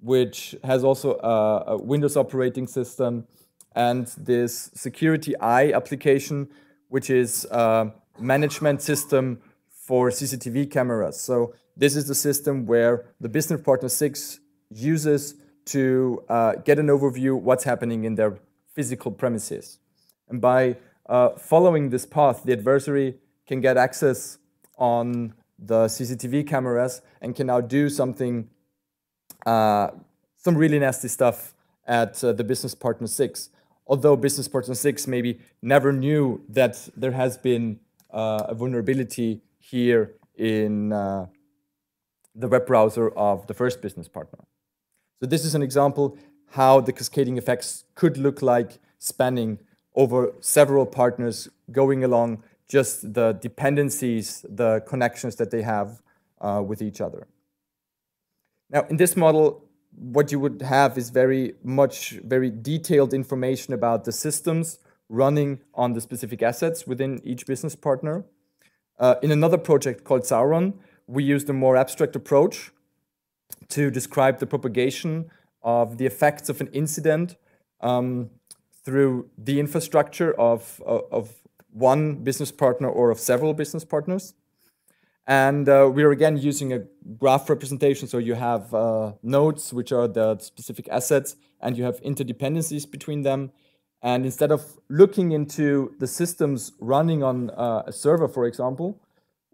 which has also a, a, Windows operating system and this Security Eye application, which is a management system for CCTV cameras. So this is the system where the Business Partner 6 uses to uh, get an overview what's happening in their physical premises. And by uh, following this path, the adversary can get access on the CCTV cameras and can now do something, uh, some really nasty stuff at uh, the Business Partner 6. Although Business Partner 6 maybe never knew that there has been uh, a vulnerability here in uh, the web browser of the first business partner. So this is an example how the cascading effects could look like spanning over several partners going along just the dependencies, the connections that they have uh, with each other. Now, in this model, what you would have is very much, very detailed information about the systems running on the specific assets within each business partner. Uh, in another project called Sauron, we used a more abstract approach to describe the propagation of the effects of an incident um, through the infrastructure of, of one business partner or of several business partners. And uh, we're again using a graph representation. So you have uh, nodes, which are the specific assets, and you have interdependencies between them. And instead of looking into the systems running on uh, a server, for example,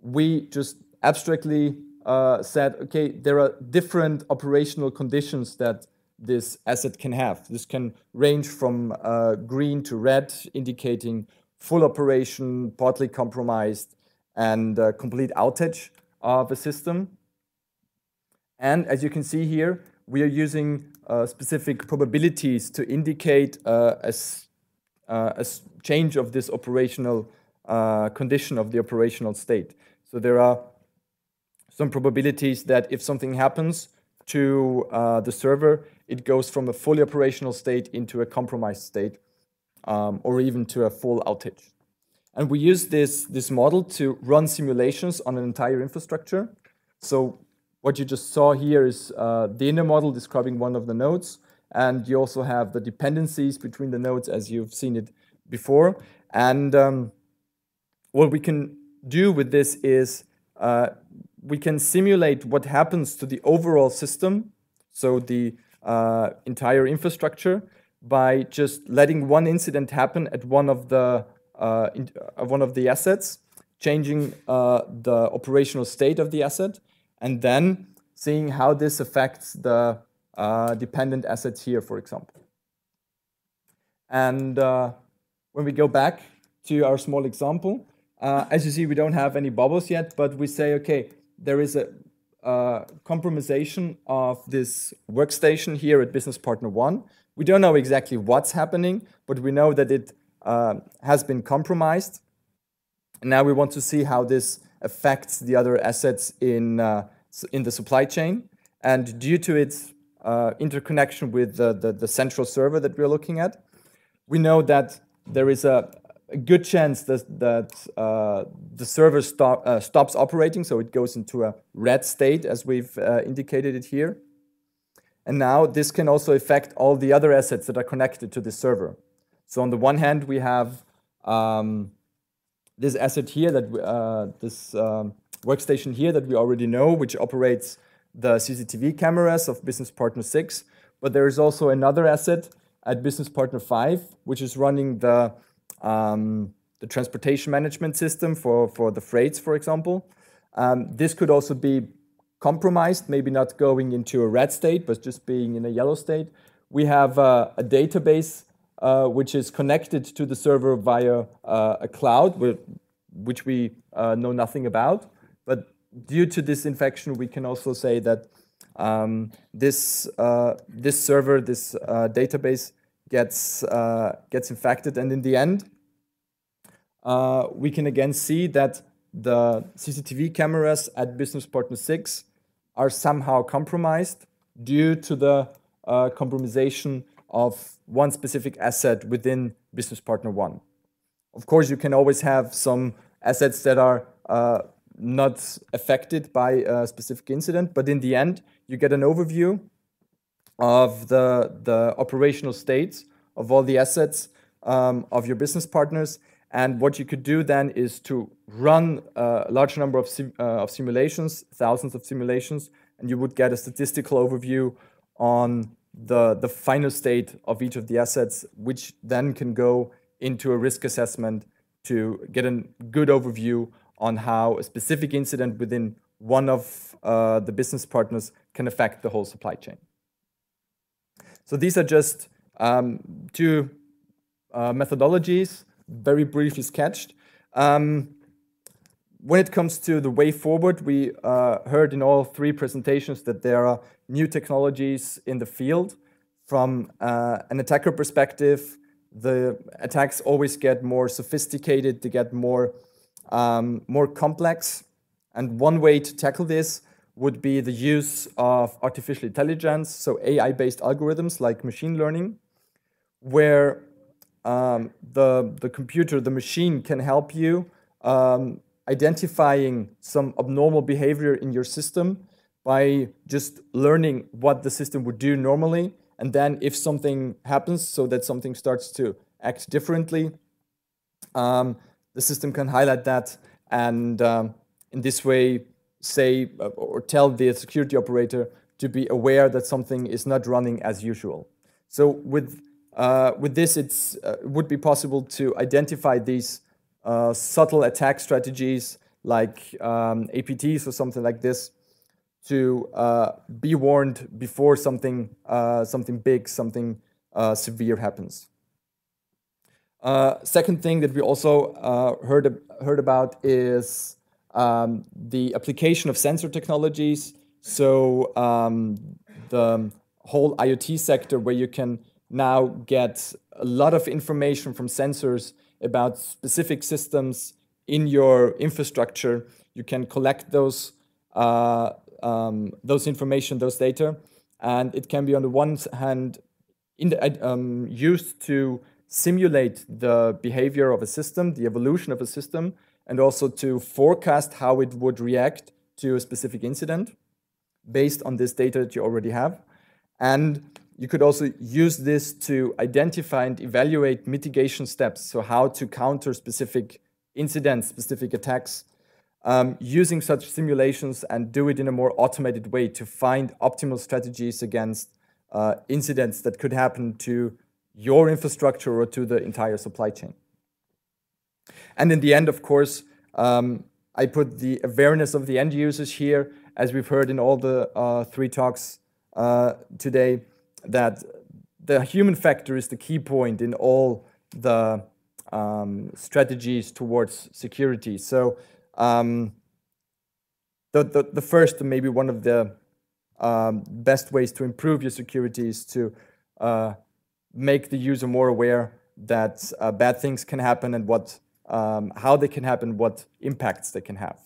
we just abstractly uh, said, okay, there are different operational conditions that this asset can have. This can range from uh, green to red, indicating full operation, partly compromised, and uh, complete outage of a system. And as you can see here, we are using uh, specific probabilities to indicate uh, a, uh, a, change of this operational uh, condition of the operational state. So there are some probabilities that if something happens to uh, the server, it goes from a fully operational state into a compromised state um, or even to a full outage. And we use this, this model to run simulations on an entire infrastructure. So what you just saw here is uh, the inner model describing one of the nodes. And you also have the dependencies between the nodes as you've seen it before. And um, what we can do with this is uh, we can simulate what happens to the overall system, so the uh, entire infrastructure, by just letting one incident happen at one of the uh, in, uh, one of the assets, changing uh, the operational state of the asset, and then seeing how this affects the uh, dependent assets here, for example. And uh, when we go back to our small example, as you see, we don't have any bubbles yet, but we say, okay, there is a uh, compromisation of this workstation here at Business Partner 1. We don't know exactly what's happening, but we know that it uh, has been compromised. And now we want to see how this affects the other assets in, uh, in the supply chain. And due to its uh, interconnection with the, the, the central server that we're looking at, we know that there is a, a good chance that, that uh, the server stop, uh, stops operating, so it goes into a red state as we've uh, indicated it here. And now this can also affect all the other assets that are connected to the server. So on the one hand, we have um, this asset here, that uh, this um, workstation here that we already know, which operates the CCTV cameras of Business Partner 6. But there is also another asset at Business Partner 5, which is running the um, the transportation management system for, for the freights, for example. Um, this could also be compromised, maybe not going into a red state, but just being in a yellow state. We have uh, a database uh, which is connected to the server via uh, a cloud, which we uh, know nothing about. But due to this infection, we can also say that um, this uh, this server, this uh, database gets gets infected, and in the end, we can again see that the CCTV cameras at Business Partner Six are somehow compromised due to the uh, compromisation of one specific asset within Business Partner One. Of course, you can always have some assets that are uh, not affected by a specific incident, but in the end, you get an overview of the, the operational state of all the assets um, of your business partners. And what you could do then is to run a large number of, sim uh, of simulations, thousands of simulations, and you would get a statistical overview on the, the final state of each of the assets, which then can go into a risk assessment to get a good overview on how a specific incident within one of uh, the business partners can affect the whole supply chain. So these are just um, two uh, methodologies, very briefly sketched. Um, when it comes to the way forward, we uh, heard in all three presentations that there are new technologies in the field. From uh, an attacker perspective, the attacks always get more sophisticated, they get more, um, more complex. And one way to tackle this would be the use of artificial intelligence, so AI-based algorithms like machine learning, where um, the, the computer, the machine can help you um, identifying some abnormal behavior in your system by just learning what the system would do normally. And then if something happens, so that something starts to act differently, um, the system can highlight that and um, in this way say uh, or tell the security operator to be aware that something is not running as usual. So with, uh, with this, it's, uh, it would be possible to identify these uh, subtle attack strategies like um, APTs or something like this to uh, be warned before something, uh, something big, something uh, severe happens. Second thing that we also heard, heard about is um, the application of sensor technologies. So um, the whole IoT sector where you can now get a lot of information from sensors about specific systems in your infrastructure. You can collect those, uh, um, those information, those data, and it can be on the one hand the, um, used to simulate the behavior of a system, the evolution of a system, and also to forecast how it would react to a specific incident based on this data that you already have. And you could also use this to identify and evaluate mitigation steps, so how to counter specific incidents, specific attacks, um, using such simulations and do it in a more automated way to find optimal strategies against uh, incidents that could happen to your infrastructure or to the entire supply chain. And in the end, of course, um, I put the awareness of the end users here, as we've heard in all the uh, three talks uh, today that the human factor is the key point in all the um, strategies towards security. So um, the, the, the, first and maybe one of the um, best ways to improve your security is to uh, make the user more aware that uh, bad things can happen and what, um, how they can happen, what impacts they can have.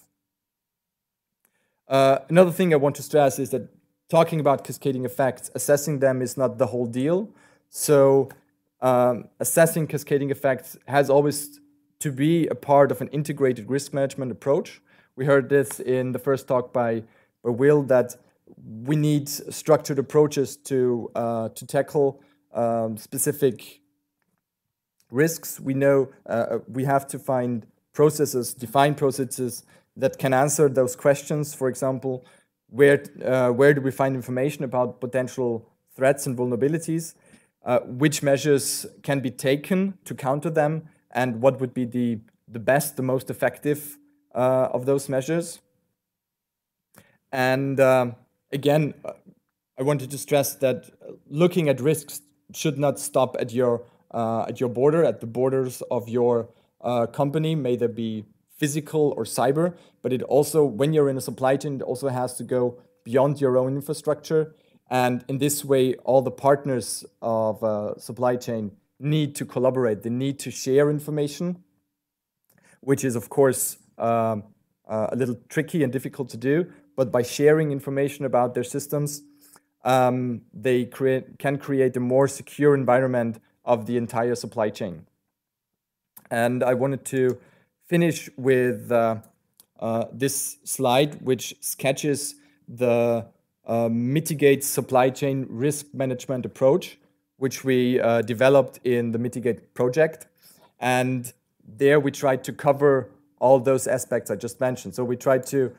Uh, another thing I want to stress is that talking about cascading effects, assessing them is not the whole deal. So um, assessing cascading effects has always to be a part of an integrated risk management approach. We heard this in the first talk by, by Wil that we need structured approaches to, uh, to tackle um, specific risks. We know uh, we have to find processes, define processes that can answer those questions. For example, where, uh, where do we find information about potential threats and vulnerabilities, uh, which measures can be taken to counter them, and what would be the, the best, the most effective uh, of those measures. And um, again, uh, I wanted to stress that looking at risks should not stop at your, uh, at your border, at the borders of your uh, company. May there be physical or cyber, but it also, when you're in a supply chain, it also has to go beyond your own infrastructure. And in this way, all the partners of uh, supply chain need to collaborate. They need to share information, which is, of course, um, uh, a little tricky and difficult to do. But by sharing information about their systems, um, they create, can create a more secure environment of the entire supply chain. And I wanted to finish with uh, uh, this slide, which sketches the uh, mitigate supply chain risk management approach, which we uh, developed in the Mitigate project. And there we tried to cover all those aspects I just mentioned. So we tried to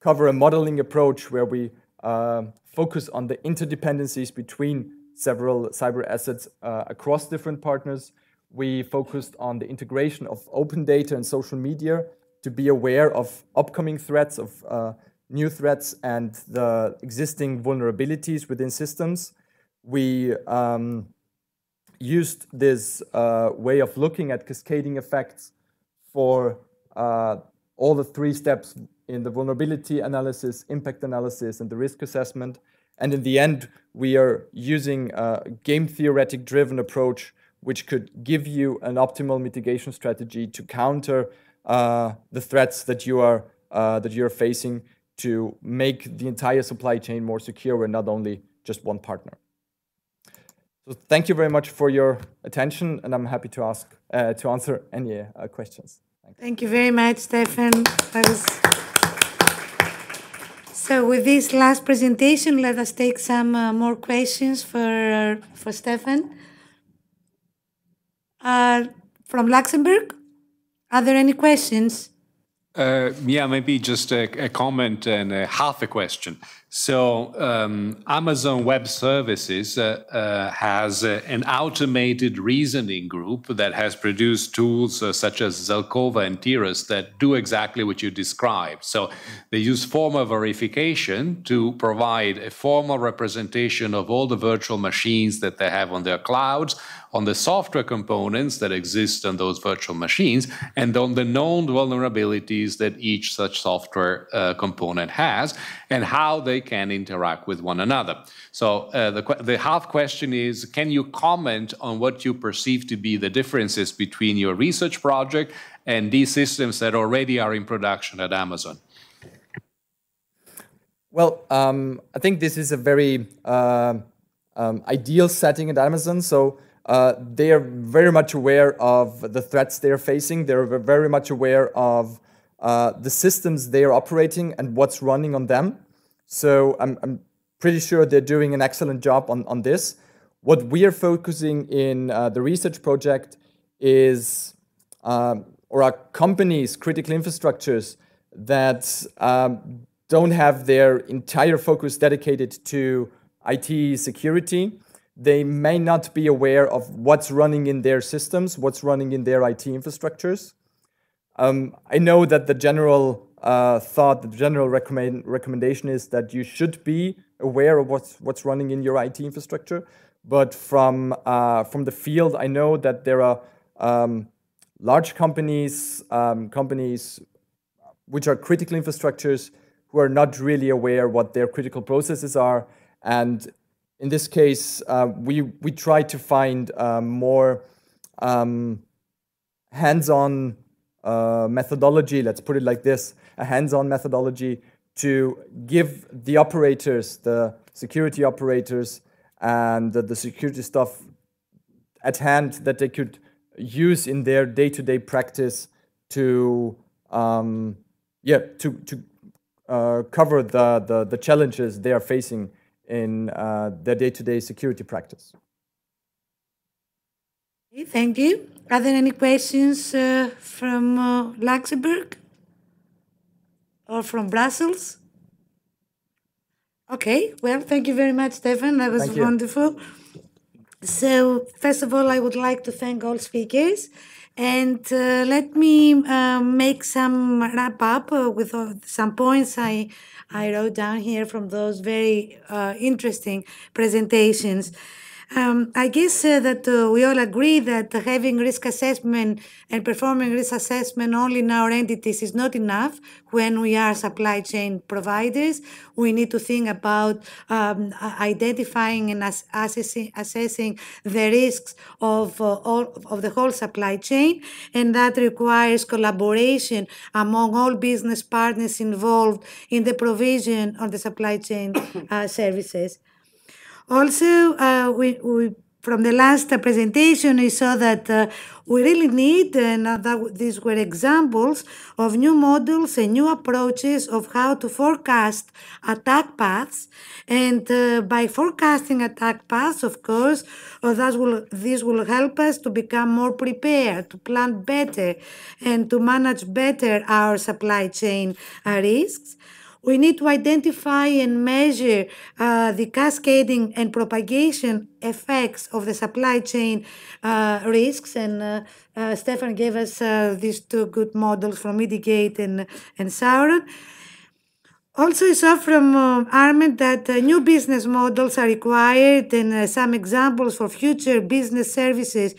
cover a modeling approach where we uh, focus on the interdependencies between several cyber assets uh, across different partners. We focused on the integration of open data and social media to be aware of upcoming threats, of uh, new threats, and the existing vulnerabilities within systems. We um, used this uh, way of looking at cascading effects for uh, all the three steps in the vulnerability analysis, impact analysis, and the risk assessment. And in the end, we are using a game theoretic driven approach, which could give you an optimal mitigation strategy to counter uh, the threats that you are uh, that you're facing to make the entire supply chain more secure and not only just one partner. So thank you very much for your attention, and I'm happy to ask uh, to answer any uh, questions.
Thank, you very much, Stefan. Was so with this last presentation, let us take some uh, more questions for for Stefan. Uh, from Luxembourg, are there any questions?
Uh, yeah, maybe just a, a, comment and a half a question. So, um, Amazon Web Services uh, uh, has uh, an automated reasoning group that has produced tools uh, such as Zelkova and Tiros that do exactly what you described. So, they use formal verification to provide a formal representation of all the virtual machines that they have on their clouds on the software components that exist on those virtual machines and on the known vulnerabilities that each such software uh, component has and how they can interact with one another. So uh, the, the half question is, can you comment on what you perceive to be the differences between your research project and these systems that already are in production at Amazon?
Well, um, I think this is a very uh, um, ideal setting at Amazon. So uh, they are very much aware of the threats they are facing. They're very much aware of uh, the systems they are operating and what's running on them. So I'm, I'm pretty sure they're doing an excellent job on, on this. What we are focusing in uh, the research project is, um, or our companies, critical infrastructures that um, don't have their entire focus dedicated to IT security they may not be aware of what's running in their systems, what's running in their IT infrastructures. Um, I know that the general uh, thought, the general recommend, recommendation is that you should be aware of what's, what's running in your IT infrastructure. But from, uh, from the field, I know that there are um, large companies, um, companies which are critical infrastructures who are not really aware what their critical processes are. And in this case, uh, we, we try to find uh, more um, hands-on uh, methodology, let's put it like this, a hands-on methodology to give the operators, the security operators, and the, the security stuff at hand that they could use in their day-to-day -day practice to, um, yeah, to, to uh, cover the, the, the challenges they are facing in uh, their day-to-day security practice.
Okay, thank you. Are there any questions uh, from uh, Luxembourg or from Brussels? Okay, well, thank you very much, Stefan. That was wonderful. So, first of all, I would like to thank all speakers. And uh, let me uh, make some wrap up uh, with some points I I wrote down here from those very uh, interesting presentations. Um, I guess uh, that uh, we all agree that having risk assessment and performing risk assessment only in our entities is not enough when we are supply chain providers. We need to think about um, identifying and as- assessing, assessing the risks of uh, all of the whole supply chain, and that requires collaboration among all business partners involved in the provision of the supply chain uh, services. Also, uh, we, we from the last presentation, we saw that uh, we really need, and uh, that these were examples of new models and new approaches of how to forecast attack paths. And uh, by forecasting attack paths, of course, uh, that will, this will help us to become more prepared, to plan better, and to manage better our supply chain uh, risks. We need to identify and measure uh, the cascading and propagation effects of the supply chain uh, risks. And uh, uh Stefan gave us uh, these two good models from Mitigate and, and Sauron. Also, I saw from uh, Armand that uh, new business models are required and uh, some examples for future business services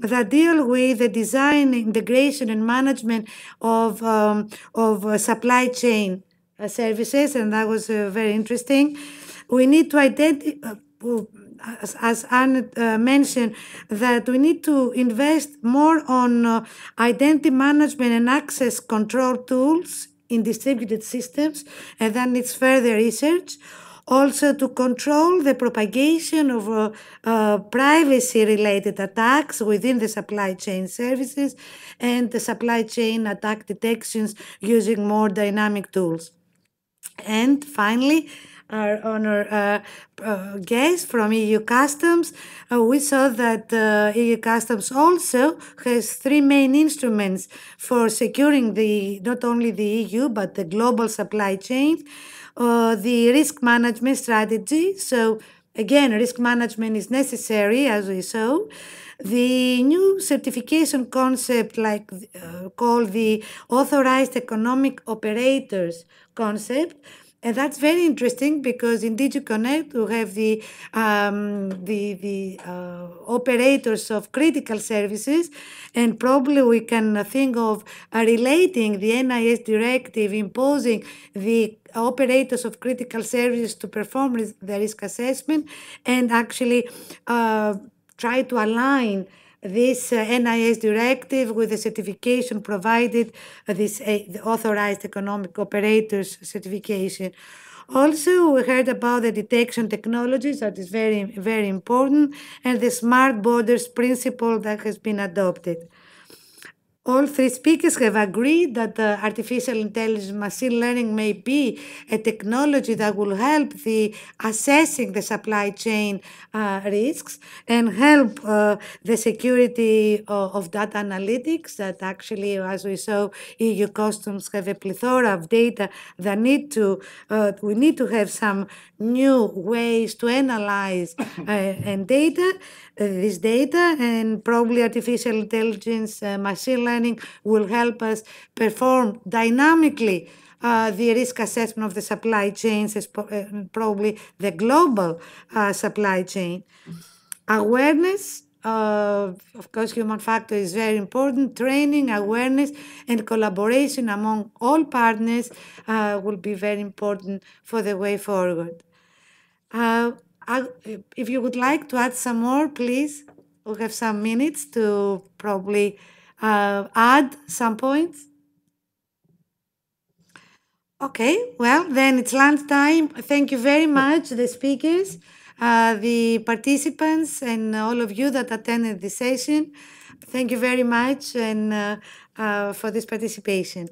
that deal with the design, integration, and management of, um, of supply chain services, and that was uh, very interesting. We need to identify, uh, as, as Anne uh, mentioned, that we need to invest more on uh, identity management and access control tools in distributed systems, and that needs further research. Also, to control the propagation of uh, uh, privacy related attacks within the supply chain services and the supply chain attack detections using more dynamic tools. And finally, our honor uh, uh, guest from EU Customs, uh, we saw that uh, EU Customs also has three main instruments for securing the not only the EU but the global supply chain. Uh, the risk management strategy. So again, risk management is necessary, as we saw. The new certification concept, like uh, called the authorized economic operators concept, and that's very interesting because in DG Connect we have the um, the the uh, operators of critical services, and probably we can think of uh, relating the NIS directive imposing the operators of critical services to perform the risk assessment and actually uh, try to align this uh, NIS directive with the certification provided, uh, this uh, authorized economic operators certification. Also, we heard about the detection technologies that is very, very important, and the smart borders principle that has been adopted. All three speakers have agreed that uh, artificial intelligence machine learning may be a technology that will help the assessing the supply chain uh, risks and help uh, the security of, of, data analytics that actually, as we saw, EU customs have a plethora of data that need to, uh, we need to have some new ways to analyze uh, and data. uh, this data and probably artificial intelligence, uh, machine learning will help us perform dynamically uh, the risk assessment of the supply chains, is uh, probably the global uh, supply chain. Awareness, uh, of course, human factor is very important. Training, awareness, and collaboration among all partners will be very important for the way forward. I, if you would like to add some more, please, we'll have some minutes to probably uh, add some points. Okay, well, then it's lunchtime. Thank you very much, the speakers, uh, the participants, and all of you that attended the session. Thank you very much and uh, uh for this participation.